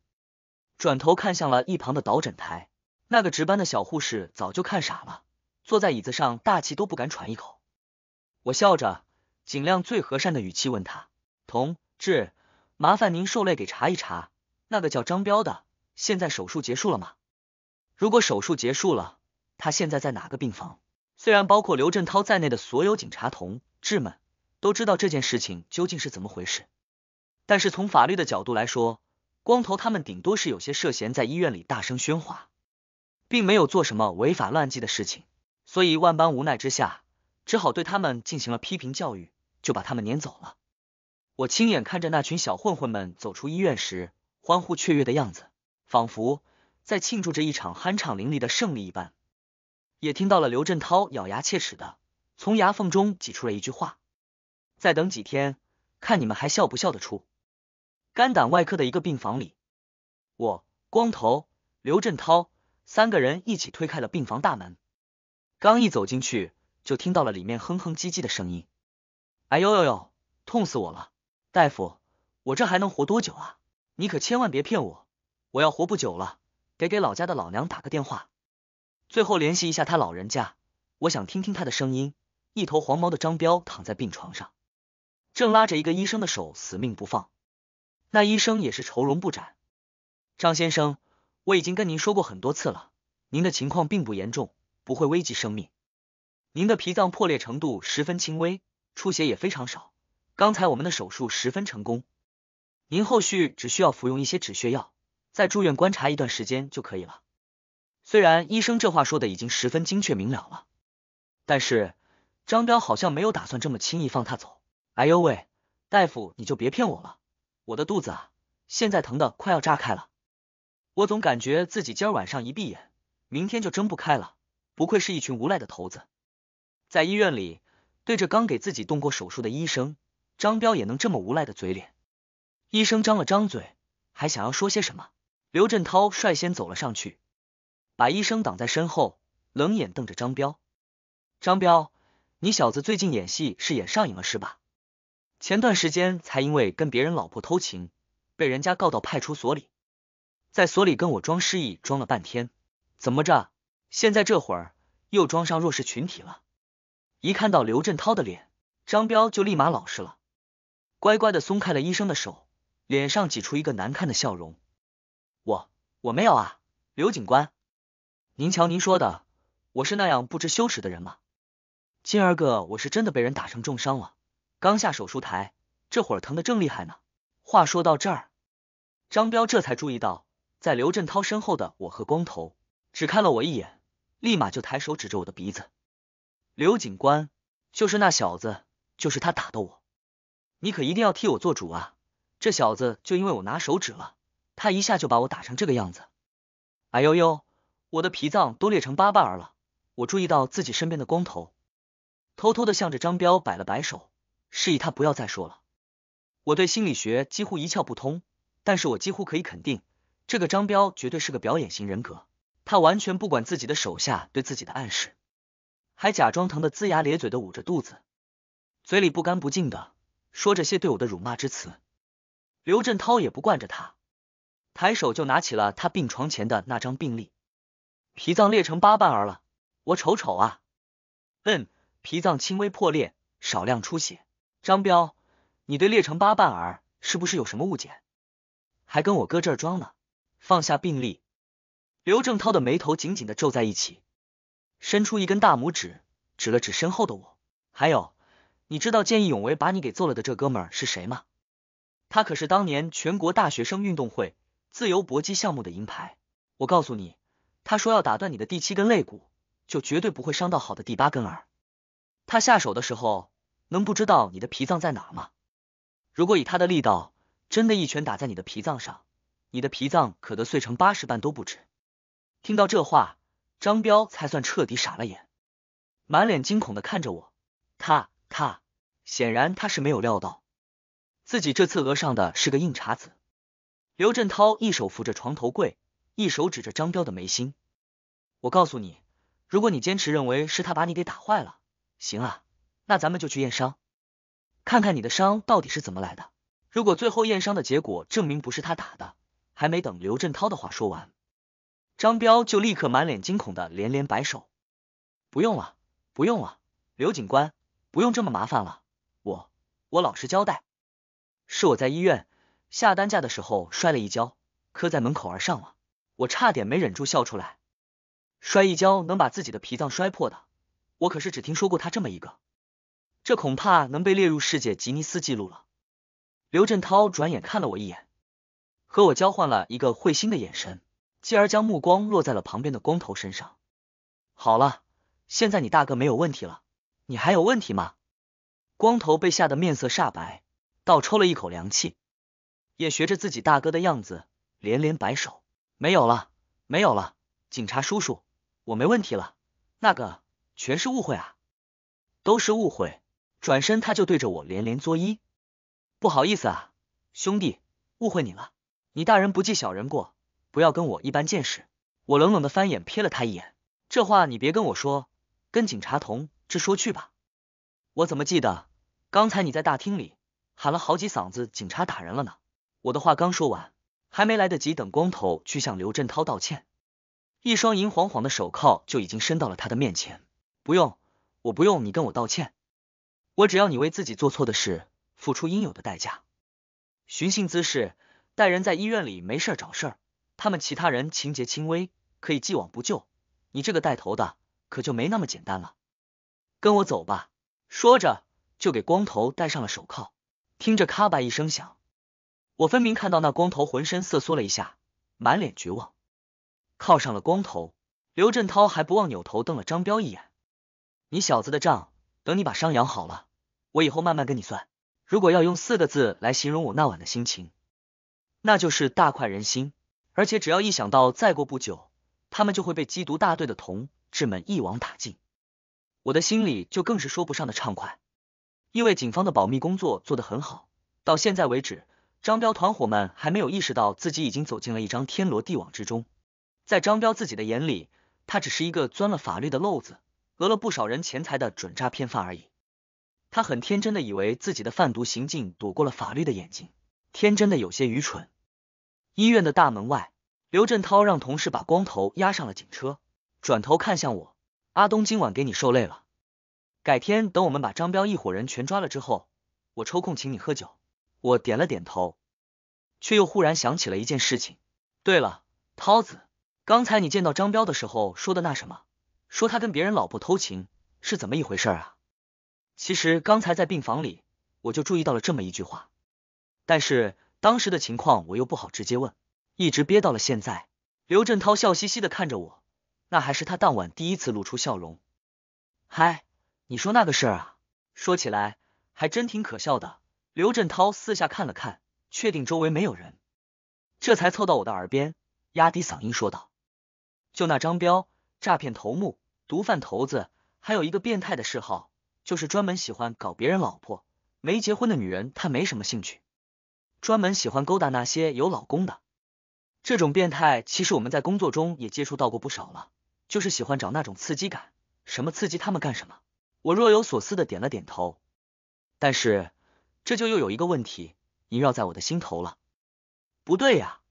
转头看向了一旁的导诊台，那个值班的小护士早就看傻了。坐在椅子上，大气都不敢喘一口。我笑着，尽量最和善的语气问他：“同志，麻烦您受累给查一查，那个叫张彪的，现在手术结束了吗？如果手术结束了，他现在在哪个病房？”虽然包括刘振涛在内的所有警察同志们都知道这件事情究竟是怎么回事，但是从法律的角度来说，光头他们顶多是有些涉嫌在医院里大声喧哗，并没有做什么违法乱纪的事情。所以万般无奈之下，只好对他们进行了批评教育，就把他们撵走了。我亲眼看着那群小混混们走出医院时欢呼雀跃的样子，仿佛在庆祝着一场酣畅淋漓的胜利一般。也听到了刘振涛咬牙切齿的从牙缝中挤出了一句话：“再等几天，看你们还笑不笑得出。”肝胆外科的一个病房里，我、光头、刘振涛三个人一起推开了病房大门。刚一走进去，就听到了里面哼哼唧唧的声音。哎呦呦呦，痛死我了！大夫，我这还能活多久啊？你可千万别骗我，我要活不久了，得给老家的老娘打个电话，最后联系一下他老人家，我想听听他的声音。一头黄毛的张彪躺在病床上，正拉着一个医生的手死命不放。那医生也是愁容不展。张先生，我已经跟您说过很多次了，您的情况并不严重。不会危及生命。您的脾脏破裂程度十分轻微，出血也非常少。刚才我们的手术十分成功，您后续只需要服用一些止血药，再住院观察一段时间就可以了。虽然医生这话说的已经十分精确明了了，但是张彪好像没有打算这么轻易放他走。哎呦喂，大夫你就别骗我了，我的肚子啊，现在疼的快要炸开了。我总感觉自己今儿晚上一闭眼。明天就睁不开了。不愧是一群无赖的头子。在医院里，对着刚给自己动过手术的医生，张彪也能这么无赖的嘴脸。医生张了张嘴，还想要说些什么，刘振涛率先走了上去，把医生挡在身后，冷眼瞪着张彪。张彪，你小子最近演戏是演上瘾了是吧？前段时间才因为跟别人老婆偷情，被人家告到派出所里，在所里跟我装失忆装了半天，怎么着？现在这会儿又装上弱势群体了。一看到刘振涛的脸，张彪就立马老实了，乖乖的松开了医生的手，脸上挤出一个难看的笑容。我我没有啊，刘警官，您瞧您说的，我是那样不知羞耻的人吗？今儿个我是真的被人打成重伤了，刚下手术台，这会儿疼的正厉害呢。话说到这儿，张彪这才注意到在刘振涛身后的我和光头，只看了我一眼。立马就抬手指着我的鼻子，刘警官，就是那小子，就是他打的我，你可一定要替我做主啊！这小子就因为我拿手指了，他一下就把我打成这个样子。哎呦呦，我的脾脏都裂成八瓣儿了！我注意到自己身边的光头，偷偷的向着张彪摆了摆手，示意他不要再说了。我对心理学几乎一窍不通，但是我几乎可以肯定，这个张彪绝对是个表演型人格。他完全不管自己的手下对自己的暗示，还假装疼的龇牙咧嘴的捂着肚子，嘴里不干不净的说着些对我的辱骂之词。刘振涛也不惯着他，抬手就拿起了他病床前的那张病历，脾脏裂成八瓣儿了，我瞅瞅啊，嗯，脾脏轻微破裂，少量出血。张彪，你对裂成八瓣儿是不是有什么误解？还跟我搁这儿装呢？放下病历。刘正涛的眉头紧紧的皱在一起，伸出一根大拇指，指了指身后的我。还有，你知道见义勇为把你给揍了的这哥们儿是谁吗？他可是当年全国大学生运动会自由搏击项目的银牌。我告诉你，他说要打断你的第七根肋骨，就绝对不会伤到好的第八根儿。他下手的时候，能不知道你的脾脏在哪吗？如果以他的力道，真的一拳打在你的脾脏上，你的脾脏可得碎成八十瓣都不止。听到这话，张彪才算彻底傻了眼，满脸惊恐的看着我。他他，显然他是没有料到自己这次额上的是个硬茬子。刘振涛一手扶着床头柜，一手指着张彪的眉心。我告诉你，如果你坚持认为是他把你给打坏了，行啊，那咱们就去验伤，看看你的伤到底是怎么来的。如果最后验伤的结果证明不是他打的，还没等刘振涛的话说完。张彪就立刻满脸惊恐的连连摆手，不用了，不用了，刘警官，不用这么麻烦了，我我老实交代，是我在医院下担架的时候摔了一跤，磕在门口而上了，我差点没忍住笑出来，摔一跤能把自己的脾脏摔破的，我可是只听说过他这么一个，这恐怕能被列入世界吉尼斯纪录了。刘振涛转眼看了我一眼，和我交换了一个会心的眼神。继而将目光落在了旁边的光头身上。好了，现在你大哥没有问题了，你还有问题吗？光头被吓得面色煞白，倒抽了一口凉气，也学着自己大哥的样子连连摆手。没有了，没有了，警察叔叔，我没问题了。那个全是误会啊，都是误会。转身他就对着我连连作揖。不好意思啊，兄弟，误会你了。你大人不计小人过。不要跟我一般见识！我冷冷的翻眼瞥了他一眼，这话你别跟我说，跟警察同这说去吧。我怎么记得刚才你在大厅里喊了好几嗓子警察打人了呢？我的话刚说完，还没来得及等光头去向刘振涛道歉，一双银晃晃的手铐就已经伸到了他的面前。不用，我不用你跟我道歉，我只要你为自己做错的事付出应有的代价。寻衅滋事，带人在医院里没事找事儿。他们其他人情节轻微，可以既往不咎，你这个带头的可就没那么简单了。跟我走吧。说着就给光头戴上了手铐。听着咔吧一声响，我分明看到那光头浑身瑟缩了一下，满脸绝望。铐上了光头，刘振涛还不忘扭头瞪了张彪一眼。你小子的账，等你把伤养好了，我以后慢慢跟你算。如果要用四个字来形容我那晚的心情，那就是大快人心。而且只要一想到再过不久他们就会被缉毒大队的同志们一网打尽。我的心里就更是说不上的畅快，因为警方的保密工作做得很好，到现在为止，张彪团伙们还没有意识到自己已经走进了一张天罗地网之中。在张彪自己的眼里，他只是一个钻了法律的漏子，讹了不少人钱财的准诈骗犯而已。他很天真的以为自己的贩毒行径躲过了法律的眼睛，天真的有些愚蠢。医院的大门外，刘振涛让同事把光头押上了警车，转头看向我：“阿东，今晚给你受累了。改天等我们把张彪一伙人全抓了之后，我抽空请你喝酒。”我点了点头，却又忽然想起了一件事情。对了，涛子。刚才你见到张彪的时候说的那什么，说他跟别人老婆偷情，是怎么一回事啊？其实刚才在病房里，我就注意到了这么一句话，但是当时的情况我又不好直接问，一直憋到了现在。刘振涛笑嘻嘻的看着我，那还是他当晚第一次露出笑容。嗨，你说那个事儿啊，说起来还真挺可笑的。刘振涛四下看了看，确定周围没有人，这才凑到我的耳边，压低嗓音说道。就那张彪，诈骗头目、毒贩头子，还有一个变态的嗜好，就是专门喜欢搞别人老婆。没结婚的女人他没什么兴趣，专门喜欢勾搭那些有老公的。这种变态其实我们在工作中也接触到过不少了，就是喜欢找那种刺激感，什么刺激他们干什么。我若有所思的点了点头，但是这就又有一个问题萦绕在我的心头了。不对呀，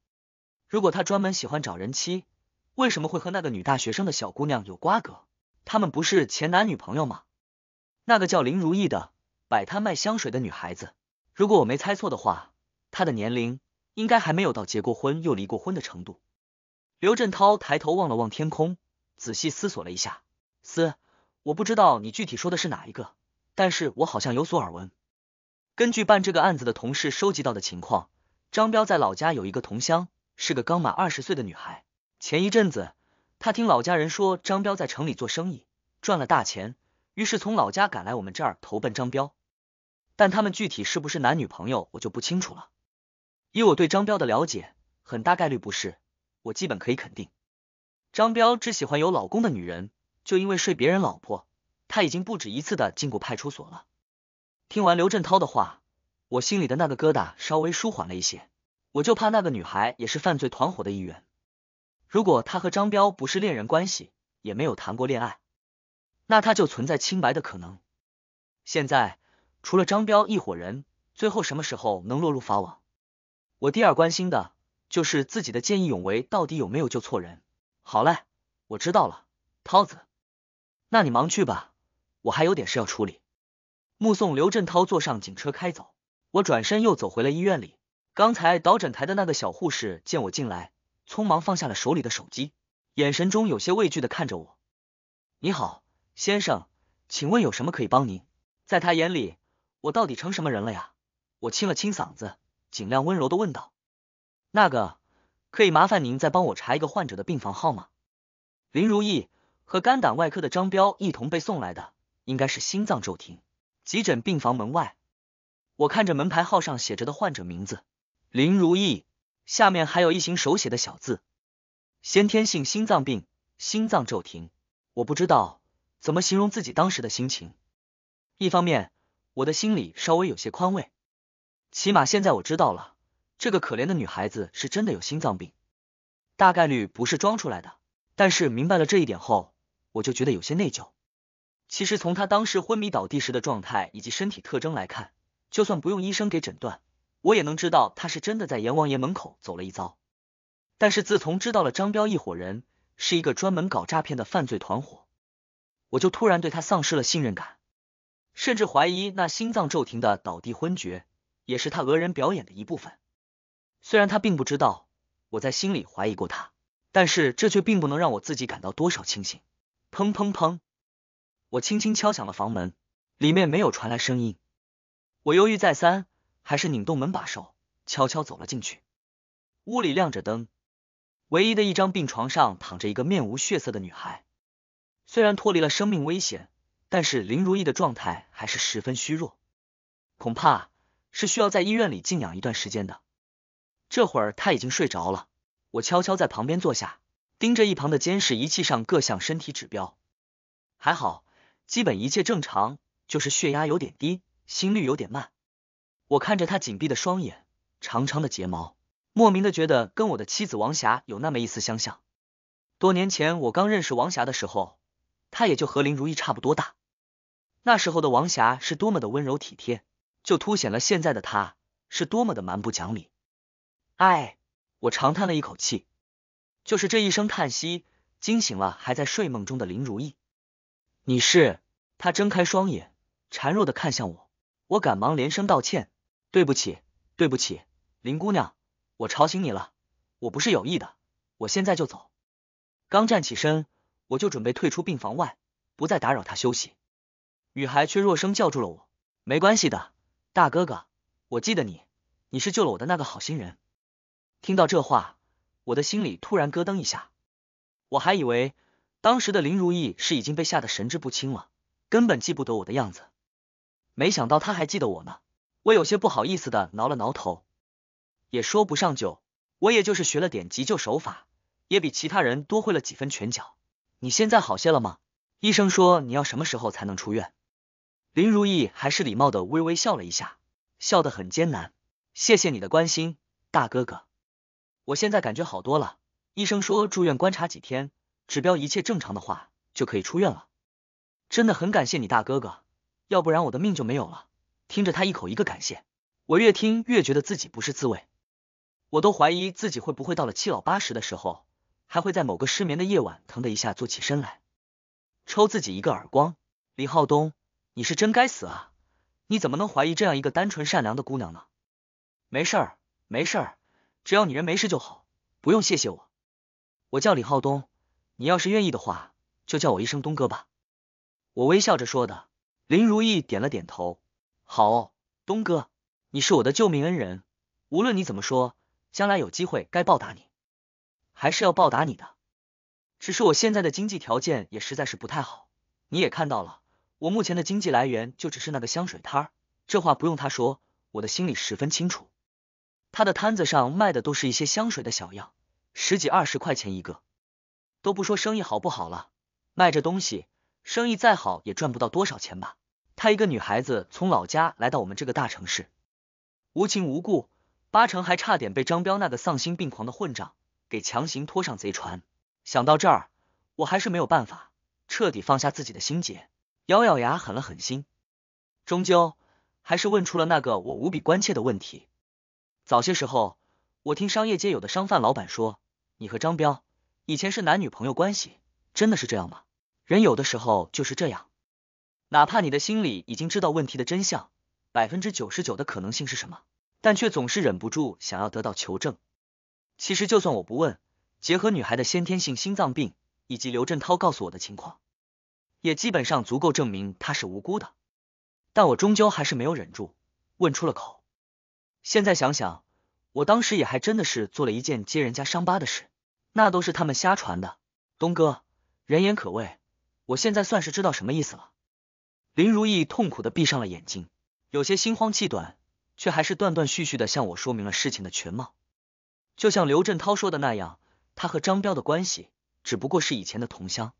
如果他专门喜欢找人妻。为什么会和那个女大学生的小姑娘有瓜葛？他们不是前男女朋友吗？那个叫林如意的摆摊卖香水的女孩子，如果我没猜错的话，她的年龄应该还没有到结过婚又离过婚的程度。刘振涛抬头望了望天空，仔细思索了一下，思，我不知道你具体说的是哪一个，但是我好像有所耳闻。根据办这个案子的同事收集到的情况，张彪在老家有一个同乡，是个刚满二十岁的女孩。前一阵子，他听老家人说张彪在城里做生意赚了大钱，于是从老家赶来我们这儿投奔张彪。但他们具体是不是男女朋友，我就不清楚了。以我对张彪的了解，很大概率不是。我基本可以肯定，张彪只喜欢有老公的女人，就因为睡别人老婆，他已经不止一次的进过派出所了。听完刘振涛的话，我心里的那个疙瘩稍微舒缓了一些。我就怕那个女孩也是犯罪团伙的一员。如果他和张彪不是恋人关系，也没有谈过恋爱，那他就存在清白的可能。现在除了张彪一伙人，最后什么时候能落入法网？我第二关心的就是自己的见义勇为到底有没有救错人。好嘞，我知道了，涛子，那你忙去吧，我还有点事要处理。目送刘振涛坐上警车开走，我转身又走回了医院里。刚才导诊台的那个小护士见我进来。匆忙放下了手里的手机，眼神中有些畏惧的看着我。你好，先生，请问有什么可以帮您？在他眼里，我到底成什么人了呀？我清了清嗓子，尽量温柔的问道。那个，可以麻烦您再帮我查一个患者的病房号吗？林如意和肝胆外科的张彪一同被送来的，应该是心脏骤停。急诊病房门外，我看着门牌号上写着的患者名字，林如意。下面还有一行手写的小字：先天性心脏病，心脏骤停。我不知道怎么形容自己当时的心情。一方面，我的心里稍微有些宽慰，起码现在我知道了，这个可怜的女孩子是真的有心脏病，大概率不是装出来的。但是明白了这一点后，我就觉得有些内疚。其实从她当时昏迷倒地时的状态以及身体特征来看，就算不用医生给诊断。我也能知道她是真的在阎王爷门口走了一遭，但是自从知道了张彪一伙人是一个专门搞诈骗的犯罪团伙，我就突然对他丧失了信任感，甚至怀疑那心脏骤停的倒地昏厥也是他讹人表演的一部分。虽然他并不知道我在心里怀疑过他，但是这却并不能让我自己感到多少清醒。砰砰砰，我轻轻敲响了房门，里面没有传来声音。我犹豫再三。还是拧动门把手，悄悄走了进去。屋里亮着灯，唯一的一张病床上躺着一个面无血色的女孩。虽然脱离了生命危险，但是林如意的状态还是十分虚弱，恐怕是需要在医院里静养一段时间的。这会儿他已经睡着了，我悄悄在旁边坐下，盯着一旁的监视仪器上各项身体指标，还好，基本一切正常，就是血压有点低，心率有点慢。我看着他紧闭的双眼，长长的睫毛，莫名的觉得跟我的妻子王霞有那么一丝相像。多年前我刚认识王霞的时候，她也就和林如意差不多大。那时候的王霞是多么的温柔体贴，就凸显了现在的她是多么的蛮不讲理。哎，我长叹了一口气，就是这一声叹息，惊醒了还在睡梦中的林如意。你是？她睁开双眼，孱弱的看向我，我赶忙连声道歉。对不起，对不起，林姑娘，我吵醒你了，我不是有意的，我现在就走。刚站起身，我就准备退出病房外，不再打扰他休息。女孩却弱声叫住了我：“没关系的，大哥哥，我记得你，你是救了我的那个好心人。”听到这话，我的心里突然咯噔一下，我还以为当时的林如意是已经被吓得神志不清了，根本记不得我的样子，没想到她还记得我呢。我有些不好意思的挠了挠头，也说不上救，我也就是学了点急救手法，也比其他人多会了几分拳脚。你现在好些了吗？医生说你要什么时候才能出院？林如意还是礼貌的微微笑了一下，笑得很艰难。谢谢你的关心，大哥哥，我现在感觉好多了。医生说住院观察几天，指标一切正常的话就可以出院了。真的很感谢你大哥哥，要不然我的命就没有了。听着他一口一个感谢，我越听越觉得自己不是滋味，我都怀疑自己会不会到了七老八十的时候，还会在某个失眠的夜晚疼的一下坐起身来，抽自己一个耳光。李浩东，你是真该死啊！你怎么能怀疑这样一个单纯善良的姑娘呢？没事儿，没事儿，只要你人没事就好，不用谢谢我。我叫李浩东，你要是愿意的话，就叫我一声东哥吧。我微笑着说的。林如意点了点头。好，东哥，你是我的救命恩人，无论你怎么说，将来有机会该报答你，还是要报答你的。只是我现在的经济条件也实在是不太好，你也看到了，我目前的经济来源就只是那个香水摊儿。这话不用他说，我的心里十分清楚。他的摊子上卖的都是一些香水的小样，十几二十块钱一个，都不说生意好不好了，卖这东西，生意再好也赚不到多少钱吧。她一个女孩子从老家来到我们这个大城市，无情无故，八成还差点被张彪那个丧心病狂的混账给强行拖上贼船。想到这儿，我还是没有办法，彻底放下自己的心结，咬咬牙狠了狠心，终究还是问出了那个我无比关切的问题。早些时候，我听商业街有的商贩老板说，你和张彪以前是男女朋友关系，真的是这样吗？人有的时候就是这样。哪怕你的心里已经知道问题的真相，百分之九十九的可能性是什么，但却总是忍不住想要得到求证。其实就算我不问，结合女孩的先天性心脏病以及刘振涛告诉我的情况，也基本上足够证明她是无辜的。但我终究还是没有忍住，问出了口。现在想想，我当时也还真的是做了一件揭人家伤疤的事，那都是他们瞎传的。东哥，人言可畏，我现在算是知道什么意思了。林如意痛苦的闭上了眼睛，有些心慌气短，却还是断断续续的向我说明了事情的全貌。就像刘振涛说的那样，他和张彪的关系只不过是以前的同乡。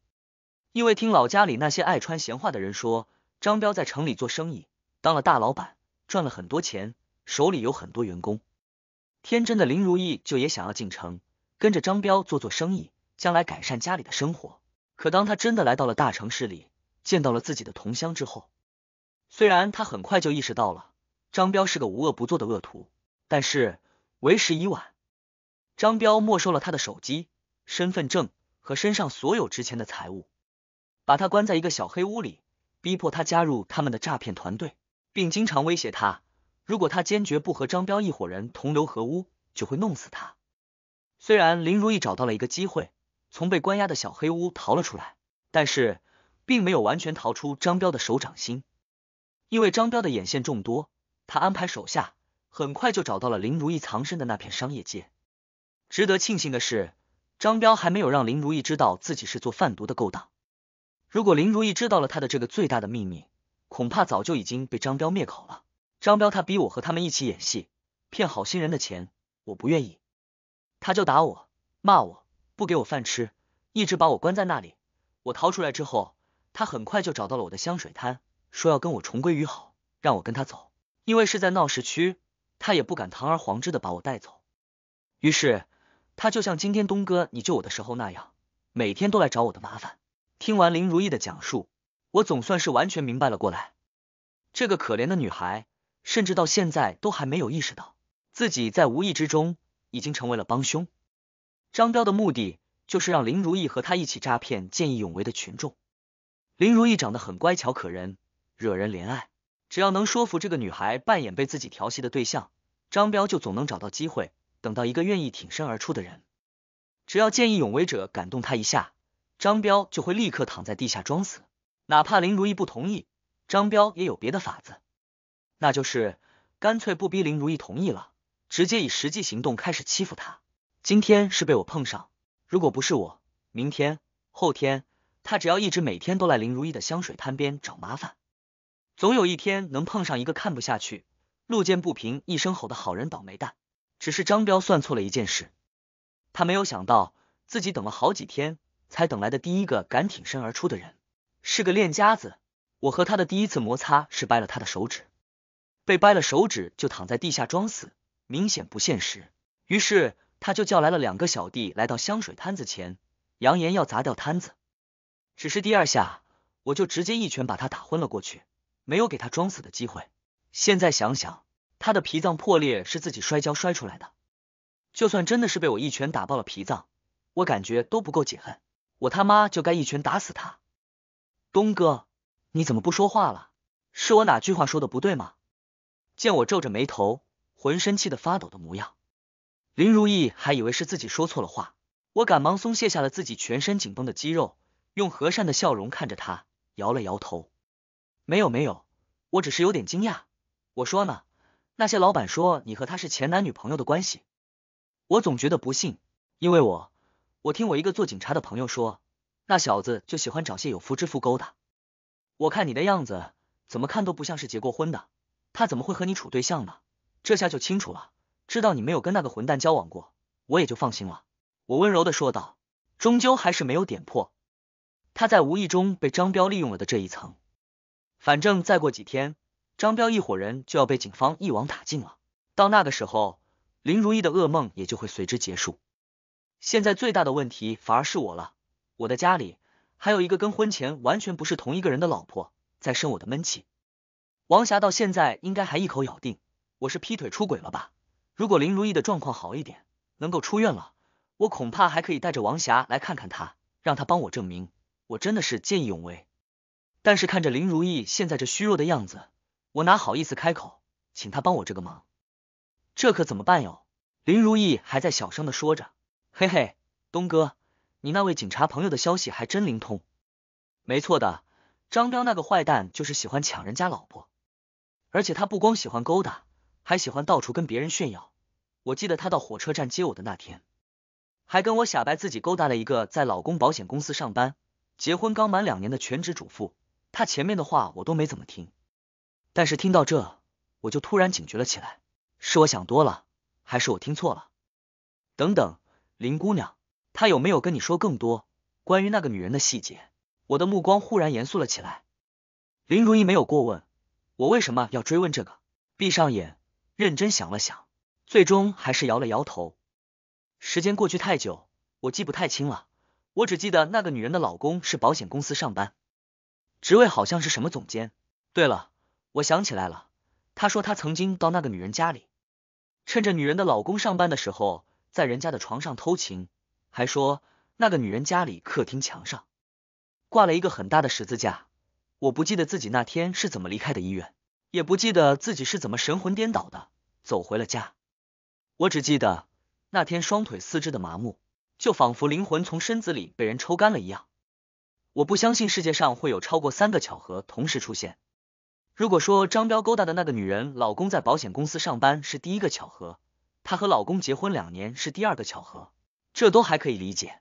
因为听老家里那些爱传闲话的人说，张彪在城里做生意，当了大老板，赚了很多钱，手里有很多员工。天真的林如意就也想要进城，跟着张彪做做生意，将来改善家里的生活。可当他真的来到了大城市里，见到了自己的同乡之后，虽然他很快就意识到了张彪是个无恶不作的恶徒，但是为时已晚。张彪没收了他的手机、身份证和身上所有值钱的财物，把他关在一个小黑屋里，逼迫他加入他们的诈骗团队，并经常威胁他，如果他坚决不和张彪一伙人同流合污，就会弄死他。虽然林如意找到了一个机会，从被关押的小黑屋逃了出来，但是。并没有完全逃出张彪的手掌心，因为张彪的眼线众多，他安排手下很快就找到了林如意藏身的那片商业街。值得庆幸的是，张彪还没有让林如意知道自己是做贩毒的勾当。如果林如意知道了他的这个最大的秘密，恐怕早就已经被张彪灭口了。张彪他逼我和他们一起演戏，骗好心人的钱，我不愿意，他就打我、骂我，不给我饭吃，一直把我关在那里。我逃出来之后，他很快就找到了我的香水摊，说要跟我重归于好，让我跟他走。因为是在闹市区，他也不敢堂而皇之的把我带走。于是他就像今天东哥你救我的时候那样，每天都来找我的麻烦。听完林如意的讲述，我总算是完全明白了过来。这个可怜的女孩，甚至到现在都还没有意识到，自己在无意之中已经成为了帮凶。张彪的目的就是让林如意和他一起诈骗见义勇为的群众。林如意长得很乖巧可人，惹人怜爱。只要能说服这个女孩扮演被自己调戏的对象，张彪就总能找到机会，等到一个愿意挺身而出的人。只要见义勇为者感动他一下，张彪就会立刻躺在地下装死。哪怕林如意不同意，张彪也有别的法子，那就是干脆不逼林如意同意了，直接以实际行动开始欺负她。今天是被我碰上，如果不是我，明天、后天，他只要一直每天都来林如意的香水摊边找麻烦，总有一天能碰上一个看不下去、路见不平一声吼的好人倒霉蛋。只是张彪算错了一件事，他没有想到自己等了好几天，才等来的第一个敢挺身而出的人，是个练家子。我和他的第一次摩擦是掰了他的手指，被掰了手指就躺在地下装死，明显不现实。于是。他就叫来了两个小弟来到香水摊子前，扬言要砸掉摊子。只是第二下，我就直接一拳把他打昏了过去，没有给他装死的机会。现在想想，他的脾脏破裂是自己摔跤摔出来的，就算真的是被我一拳打爆了脾脏，我感觉都不够解恨，我他妈就该一拳打死他。东哥，你怎么不说话了？是我哪句话说的不对吗？见我皱着眉头，浑身气得发抖的模样。林如意还以为是自己说错了话，我赶忙松懈下了自己全身紧绷的肌肉，用和善的笑容看着他，摇了摇头，没有没有，我只是有点惊讶。我说呢，那些老板说你和他是前男女朋友的关系，我总觉得不信，因为我我听我一个做警察的朋友说，那小子就喜欢找些有夫之妇勾搭。我看你的样子，怎么看都不像是结过婚的，他怎么会和你处对象呢？这下就清楚了。知道你没有跟那个混蛋交往过，我也就放心了。我温柔的说道，终究还是没有点破他在无意中被张彪利用了的这一层。反正再过几天，张彪一伙人就要被警方一网打尽了。到那个时候，林如意的噩梦也就会随之结束。现在最大的问题反而是我了，我的家里还有一个跟婚前完全不是同一个人的老婆在生我的闷气。王霞到现在应该还一口咬定我是劈腿出轨了吧？如果林如意的状况好一点，能够出院了，我恐怕还可以带着王霞来看看她，让她帮我证明我真的是见义勇为。但是看着林如意现在这虚弱的样子，我哪好意思开口，请她帮我这个忙？这可怎么办哟？林如意还在小声的说着，嘿嘿，东哥，你那位警察朋友的消息还真灵通。没错的，张彪那个坏蛋就是喜欢抢人家老婆，而且他不光喜欢勾搭。还喜欢到处跟别人炫耀。我记得他到火车站接我的那天，还跟我瞎掰自己勾搭了一个在老公保险公司上班、结婚刚满两年的全职主妇。他前面的话我都没怎么听，但是听到这，我就突然警觉了起来。是我想多了，还是我听错了？等等，林姑娘，他有没有跟你说更多关于那个女人的细节？我的目光忽然严肃了起来。林如意没有过问，我为什么要追问这个？闭上眼。认真想了想，最终还是摇了摇头。时间过去太久，我记不太清了。我只记得那个女人的老公是保险公司上班，职位好像是什么总监。对了，我想起来了，他说他曾经到那个女人家里，趁着女人的老公上班的时候，在人家的床上偷情，还说那个女人家里客厅墙上挂了一个很大的十字架。我不记得自己那天是怎么离开的医院。也不记得自己是怎么神魂颠倒的走回了家，我只记得那天双腿四肢的麻木，就仿佛灵魂从身子里被人抽干了一样。我不相信世界上会有超过三个巧合同时出现。如果说张彪勾搭的那个女人老公在保险公司上班是第一个巧合，她和老公结婚两年是第二个巧合，这都还可以理解。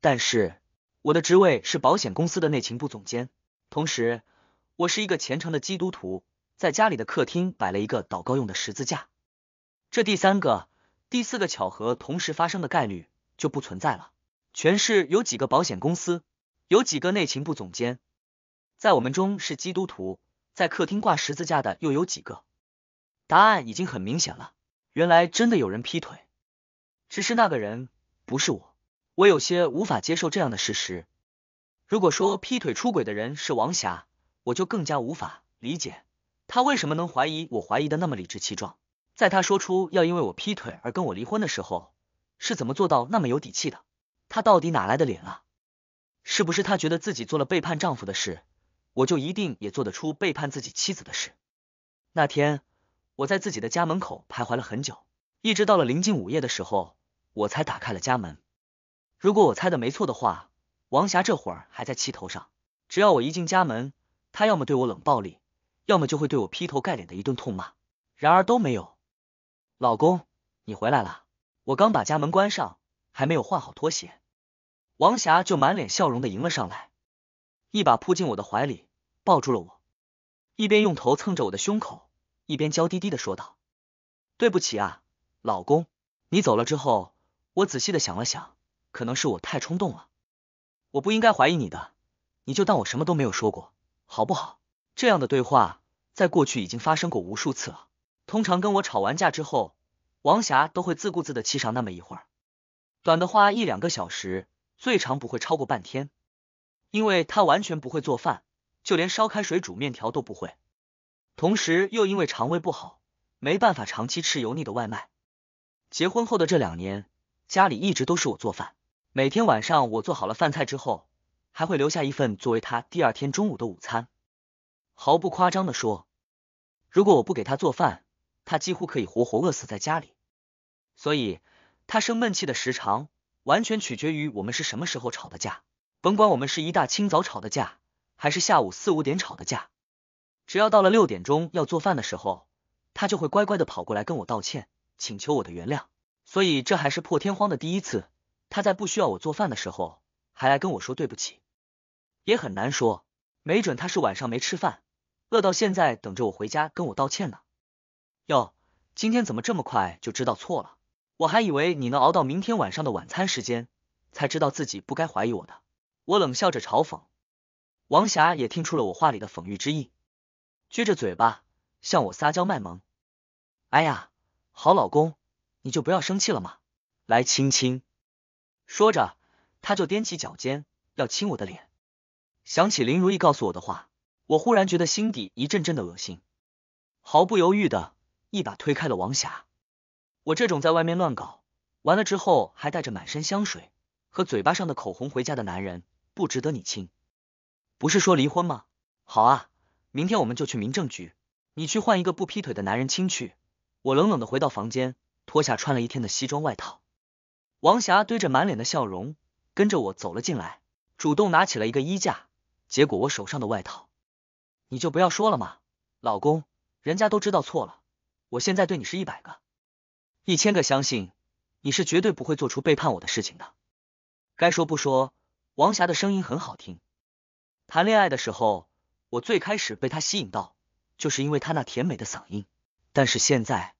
但是我的职位是保险公司的内勤部总监，同时我是一个虔诚的基督徒。在家里的客厅摆了一个祷告用的十字架，这第三个、第四个巧合同时发生的概率就不存在了。全市有几个保险公司，有几个内勤部总监，在我们中是基督徒，在客厅挂十字架的又有几个？答案已经很明显了，原来真的有人劈腿，只是那个人不是我。我有些无法接受这样的事实。如果说劈腿出轨的人是王霞，我就更加无法理解他为什么能怀疑我怀疑的那么理直气壮。在他说出要因为我劈腿而跟我离婚的时候，是怎么做到那么有底气的？他到底哪来的脸啊？是不是他觉得自己做了背叛丈夫的事，我就一定也做得出背叛自己妻子的事？那天我在自己的家门口徘徊了很久，一直到了临近午夜的时候，我才打开了家门。如果我猜的没错的话，王霞这会儿还在气头上。只要我一进家门，她要么对我冷暴力，要么就会对我劈头盖脸的一顿痛骂。然而都没有。老公，你回来了。我刚把家门关上，还没有换好拖鞋，王霞就满脸笑容的迎了上来，一把扑进我的怀里，抱住了我，一边用头蹭着我的胸口，一边娇滴滴的说道：“对不起啊，老公，你走了之后，我仔细的想了想，可能是我太冲动了，我不应该怀疑你的，你就当我什么都没有说过，好不好？”这样的对话在过去已经发生过无数次了。通常跟我吵完架之后，王霞都会自顾自的气上那么一会儿，短的话一两个小时，最长不会超过半天，因为她完全不会做饭，就连烧开水煮面条都不会，同时又因为肠胃不好，没办法长期吃油腻的外卖。结婚后的这两年，家里一直都是我做饭，每天晚上我做好了饭菜之后，还会留下一份作为他第二天中午的午餐。毫不夸张的说，如果我不给他做饭，他几乎可以活活饿死在家里，所以他生闷气的时长完全取决于我们是什么时候吵的架。甭管我们是一大清早吵的架，还是下午四五点吵的架，只要到了六点钟要做饭的时候，他就会乖乖的跑过来跟我道歉，请求我的原谅。所以这还是破天荒的第一次，他在不需要我做饭的时候还来跟我说对不起。也很难说，没准他是晚上没吃饭，饿到现在等着我回家跟我道歉呢。哟，今天怎么这么快就知道错了？我还以为你能熬到明天晚上的晚餐时间，才知道自己不该怀疑我的。我冷笑着嘲讽，王霞也听出了我话里的讽喻之意，撅着嘴巴向我撒娇卖萌。哎呀，好老公，你就不要生气了嘛，来亲亲。说着，他就踮起脚尖要亲我的脸。想起林如意告诉我的话，我忽然觉得心底一阵阵的恶心，毫不犹豫的。一把推开了王霞，我这种在外面乱搞完了之后还带着满身香水和嘴巴上的口红回家的男人，不值得你亲。不是说离婚吗？好啊，明天我们就去民政局，你去换一个不劈腿的男人亲去。我冷冷的回到房间，脱下穿了一天的西装外套。王霞堆着满脸的笑容，跟着我走了进来，主动拿起了一个衣架，结果我手上的外套，你就不要说了嘛，老公，人家都知道错了。我现在对你是一百个、一千个相信，你是绝对不会做出背叛我的事情的。该说不说，王霞的声音很好听。谈恋爱的时候，我最开始被她吸引到，就是因为她那甜美的嗓音。但是现在，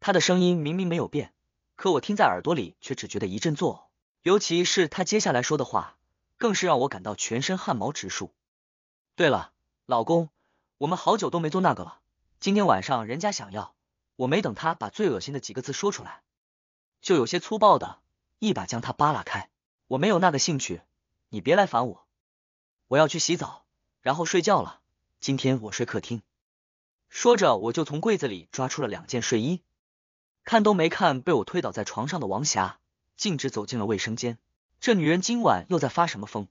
她的声音明明没有变，可我听在耳朵里却只觉得一阵作呕。尤其是他接下来说的话，更是让我感到全身汗毛直竖。对了，老公，我们好久都没做那个了。今天晚上人家想要，我没等他把最恶心的几个字说出来，就有些粗暴的一把将他扒拉开。我没有那个兴趣，你别来烦我。我要去洗澡，然后睡觉了。今天我睡客厅。说着，我就从柜子里抓出了两件睡衣，看都没看被我推倒在床上的王霞，径直走进了卫生间。这女人今晚又在发什么疯？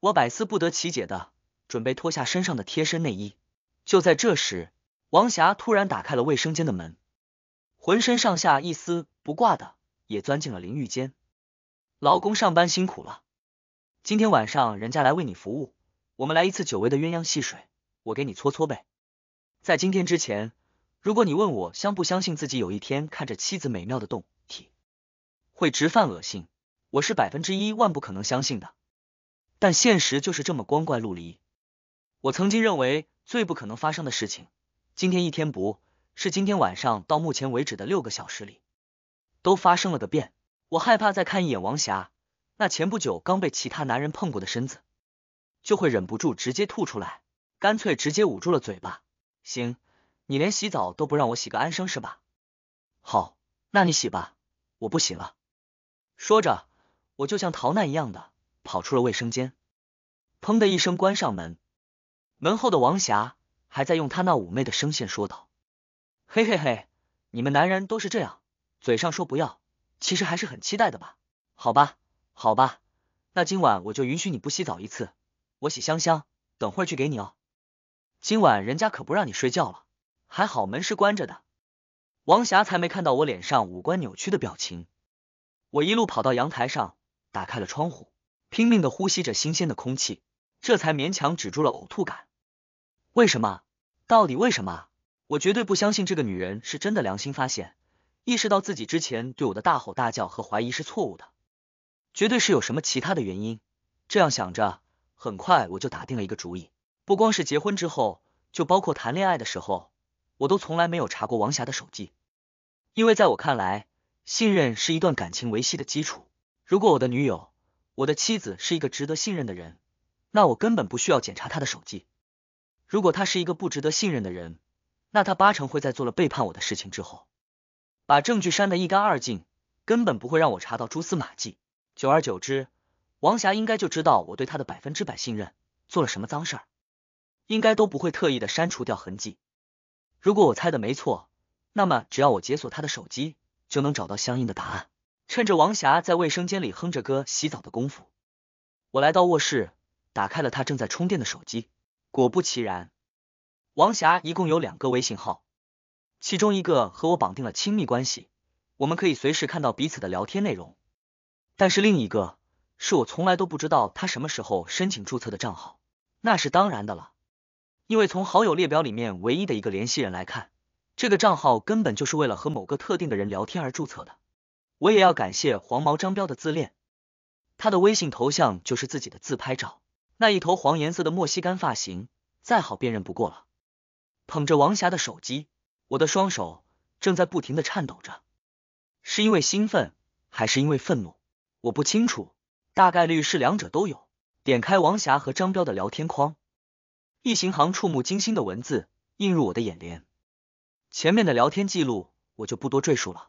我百思不得其解的准备脱下身上的贴身内衣，就在这时。王霞突然打开了卫生间的门，浑身上下一丝不挂的也钻进了淋浴间。老公上班辛苦了，今天晚上人家来为你服务，我们来一次久违的鸳鸯戏水，我给你搓搓背。在今天之前，如果你问我相不相信自己有一天看着妻子美妙的动体会直犯恶心，我是百分之一万不可能相信的。但现实就是这么光怪陆离。我曾经认为最不可能发生的事情。今天一天不是今天晚上到目前为止的六个小时里，都发生了个遍。我害怕再看一眼王霞，那前不久刚被其他男人碰过的身子，就会忍不住直接吐出来，干脆直接捂住了嘴巴。行，你连洗澡都不让我洗个安生是吧？好，那你洗吧，我不洗了。说着，我就像逃难一样的跑出了卫生间，砰的一声关上门。门后的王霞还在用她那妩媚的声线说道：“嘿嘿嘿，你们男人都是这样，嘴上说不要，其实还是很期待的吧？好吧，好吧，那今晚我就允许你不洗澡一次，我洗香香，等会儿去给你哦。今晚人家可不让你睡觉了，还好门是关着的。”王霞才没看到我脸上五官扭曲的表情。我一路跑到阳台上，打开了窗户，拼命的呼吸着新鲜的空气，这才勉强止住了呕吐感。为什么？到底为什么？我绝对不相信这个女人是真的良心发现，意识到自己之前对我的大吼大叫和怀疑是错误的，绝对是有什么其他的原因。这样想着，很快我就打定了一个主意。不光是结婚之后，就包括谈恋爱的时候，我都从来没有查过王霞的手机，因为在我看来，信任是一段感情维系的基础。如果我的女友、我的妻子是一个值得信任的人，那我根本不需要检查她的手机。如果她是一个不值得信任的人，那他八成会在做了背叛我的事情之后，把证据删得一干二净，根本不会让我查到蛛丝马迹。久而久之，王霞应该就知道我对她的百分之百信任，做了什么脏事儿，应该都不会特意的删除掉痕迹。如果我猜的没错，那么只要我解锁他的手机，就能找到相应的答案。趁着王霞在卫生间里哼着歌洗澡的功夫，我来到卧室，打开了他正在充电的手机。果不其然，王霞一共有两个微信号，其中一个和我绑定了亲密关系，我们可以随时看到彼此的聊天内容。但是另一个是我从来都不知道他什么时候申请注册的账号，那是当然的了，因为从好友列表里面唯一的一个联系人来看，这个账号根本就是为了和某个特定的人聊天而注册的。我也要感谢黄毛张彪的自恋，他的微信头像就是自己的自拍照。那一头黄颜色的莫西干发型，再好辨认不过了。捧着王霞的手机，我的双手正在不停的颤抖着，是因为兴奋还是因为愤怒？我不清楚，大概率是两者都有。点开王霞和张彪的聊天框，一行行触目惊心的文字映入我的眼帘。前面的聊天记录我就不多赘述了，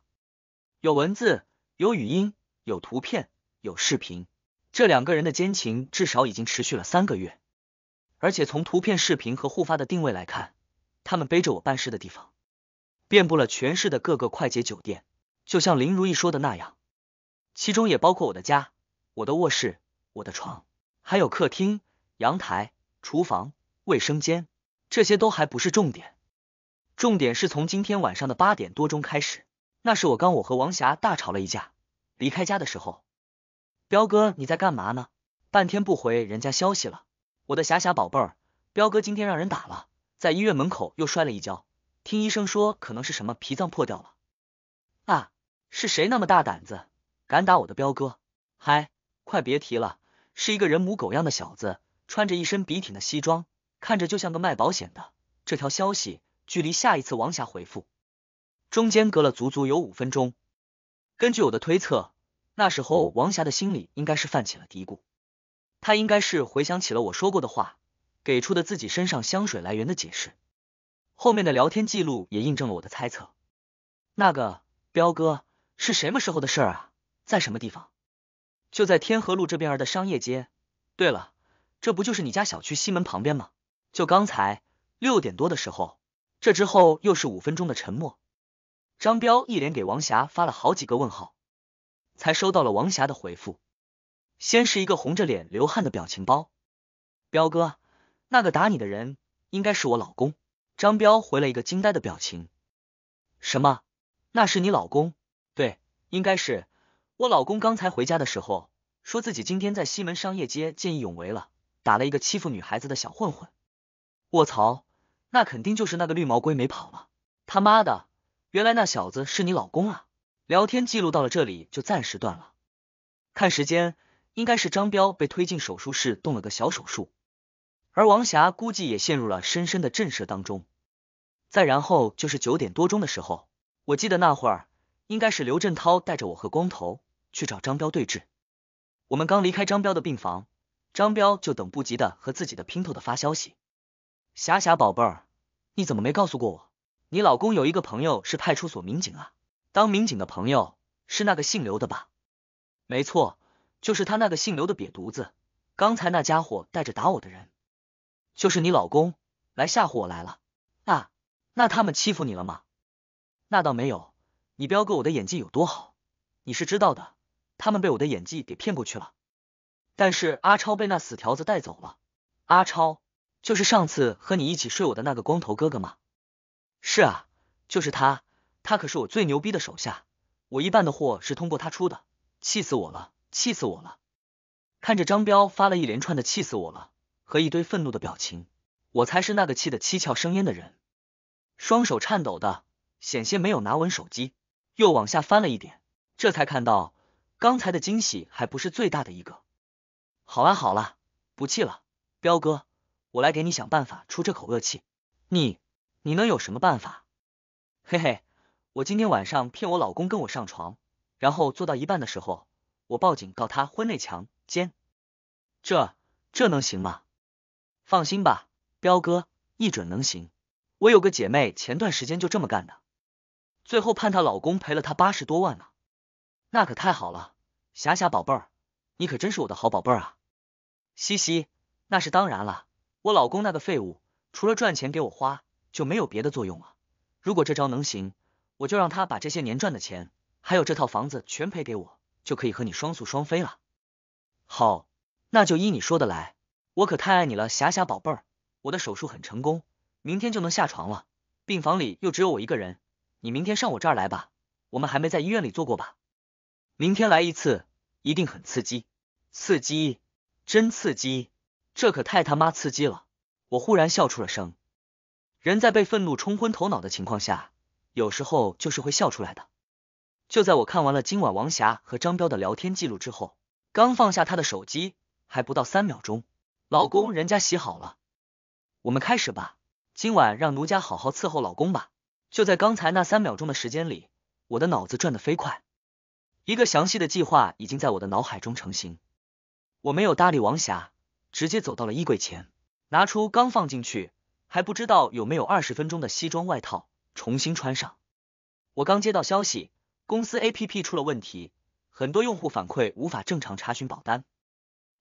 有文字，有语音，有图片，有视频。这两个人的奸情至少已经持续了三个月，而且从图片、视频和互发的定位来看，他们背着我办事的地方，遍布了全市的各个快捷酒店。就像林如意说的那样，其中也包括我的家、我的卧室、我的床，还有客厅、阳台、厨房、卫生间。这些都还不是重点，重点是从今天晚上的八点多钟开始，那是我刚我和王霞大吵了一架，离开家的时候。彪哥，你在干嘛呢？半天不回人家消息了。我的霞霞宝贝儿，彪哥今天让人打了，在医院门口又摔了一跤，听医生说可能是什么脾脏破掉了。啊，是谁那么大胆子，敢打我的彪哥？嗨，快别提了，是一个人模狗样的小子，穿着一身笔挺的西装，看着就像个卖保险的。这条消息距离下一次王霞回复，中间隔了足足有五分钟。根据我的推测。那时候，王霞的心里应该是泛起了嘀咕，她应该是回想起了我说过的话，给出的自己身上香水来源的解释。后面的聊天记录也印证了我的猜测。那个彪哥是什么时候的事啊？在什么地方？就在天河路这边儿的商业街。对了，这不就是你家小区西门旁边吗？就刚才六点多的时候。这之后又是五分钟的沉默。张彪一连给王霞发了好几个问号。才收到了王霞的回复，先是一个红着脸流汗的表情包。彪哥，那个打你的人应该是我老公。张彪回了一个惊呆的表情。什么？那是你老公？对，应该是我老公。刚才回家的时候，说自己今天在西门商业街见义勇为了，打了一个欺负女孩子的小混混。卧槽，那肯定就是那个绿毛龟没跑了。他妈的，原来那小子是你老公啊！聊天记录到了这里就暂时断了。看时间，应该是张彪被推进手术室动了个小手术，而王霞估计也陷入了深深的震慑当中。再然后就是九点多钟的时候，我记得那会儿应该是刘振涛带着我和光头去找张彪对峙。我们刚离开张彪的病房，张彪就等不及的和自己的姘头的发消息：“霞霞宝贝儿，你怎么没告诉过我？你老公有一个朋友是派出所民警啊？当民警的朋友是那个姓刘的吧？没错，就是他那个姓刘的瘪犊子。刚才那家伙带着打我的人，就是你老公来吓唬我来了。那那他们欺负你了吗？那倒没有，你彪哥我的演技有多好，你是知道的。”他们被我的演技给骗过去了，但是阿超被那死条子带走了。阿超就是上次和你一起睡我的那个光头哥哥吗？是啊，就是他，他可是我最牛逼的手下，我一半的货是通过他出的，气死我了，气死我了！看着张彪发了一连串的气死我了和一堆愤怒的表情，我才是那个气得七窍生烟的人，双手颤抖的，险些没有拿稳手机，又往下翻了一点，这才看到。刚才的惊喜还不是最大的一个。好啊，好了，不气了，彪哥，我来给你想办法出这口恶气。你，你能有什么办法？嘿嘿，我今天晚上骗我老公跟我上床，然后做到一半的时候，我报警告他婚内强奸，这这能行吗？放心吧，彪哥，一准能行。我有个姐妹前段时间就这么干的，最后判她老公赔了她八十多万呢。那可太好了，霞霞宝贝儿，你可真是我的好宝贝儿啊！嘻嘻，那是当然了，我老公那个废物，除了赚钱给我花，就没有别的作用了。如果这招能行，我就让他把这些年赚的钱，还有这套房子全赔给我，就可以和你双宿双飞了。好，那就依你说的来，我可太爱你了，霞霞宝贝儿。我的手术很成功，明天就能下床了，病房里又只有我一个人，你明天上我这儿来吧，我们还没在医院里做过吧？明天来一次，一定很刺激，刺激，真刺激，这可太他妈刺激了！我忽然笑出了声。人在被愤怒冲昏头脑的情况下，有时候就是会笑出来的。就在我看完了今晚王霞和张彪的聊天记录之后，刚放下他的手机，还不到三秒钟，老公，人家洗好了，我们开始吧，今晚让奴家好好伺候老公吧。就在刚才那三秒钟的时间里，我的脑子转得飞快。一个详细的计划已经在我的脑海中成型。我没有搭理王霞，直接走到了衣柜前，拿出刚放进去还不知道有没有二十分钟的西装外套，重新穿上。我刚接到消息，公司 APP 出了问题，很多用户反馈无法正常查询保单。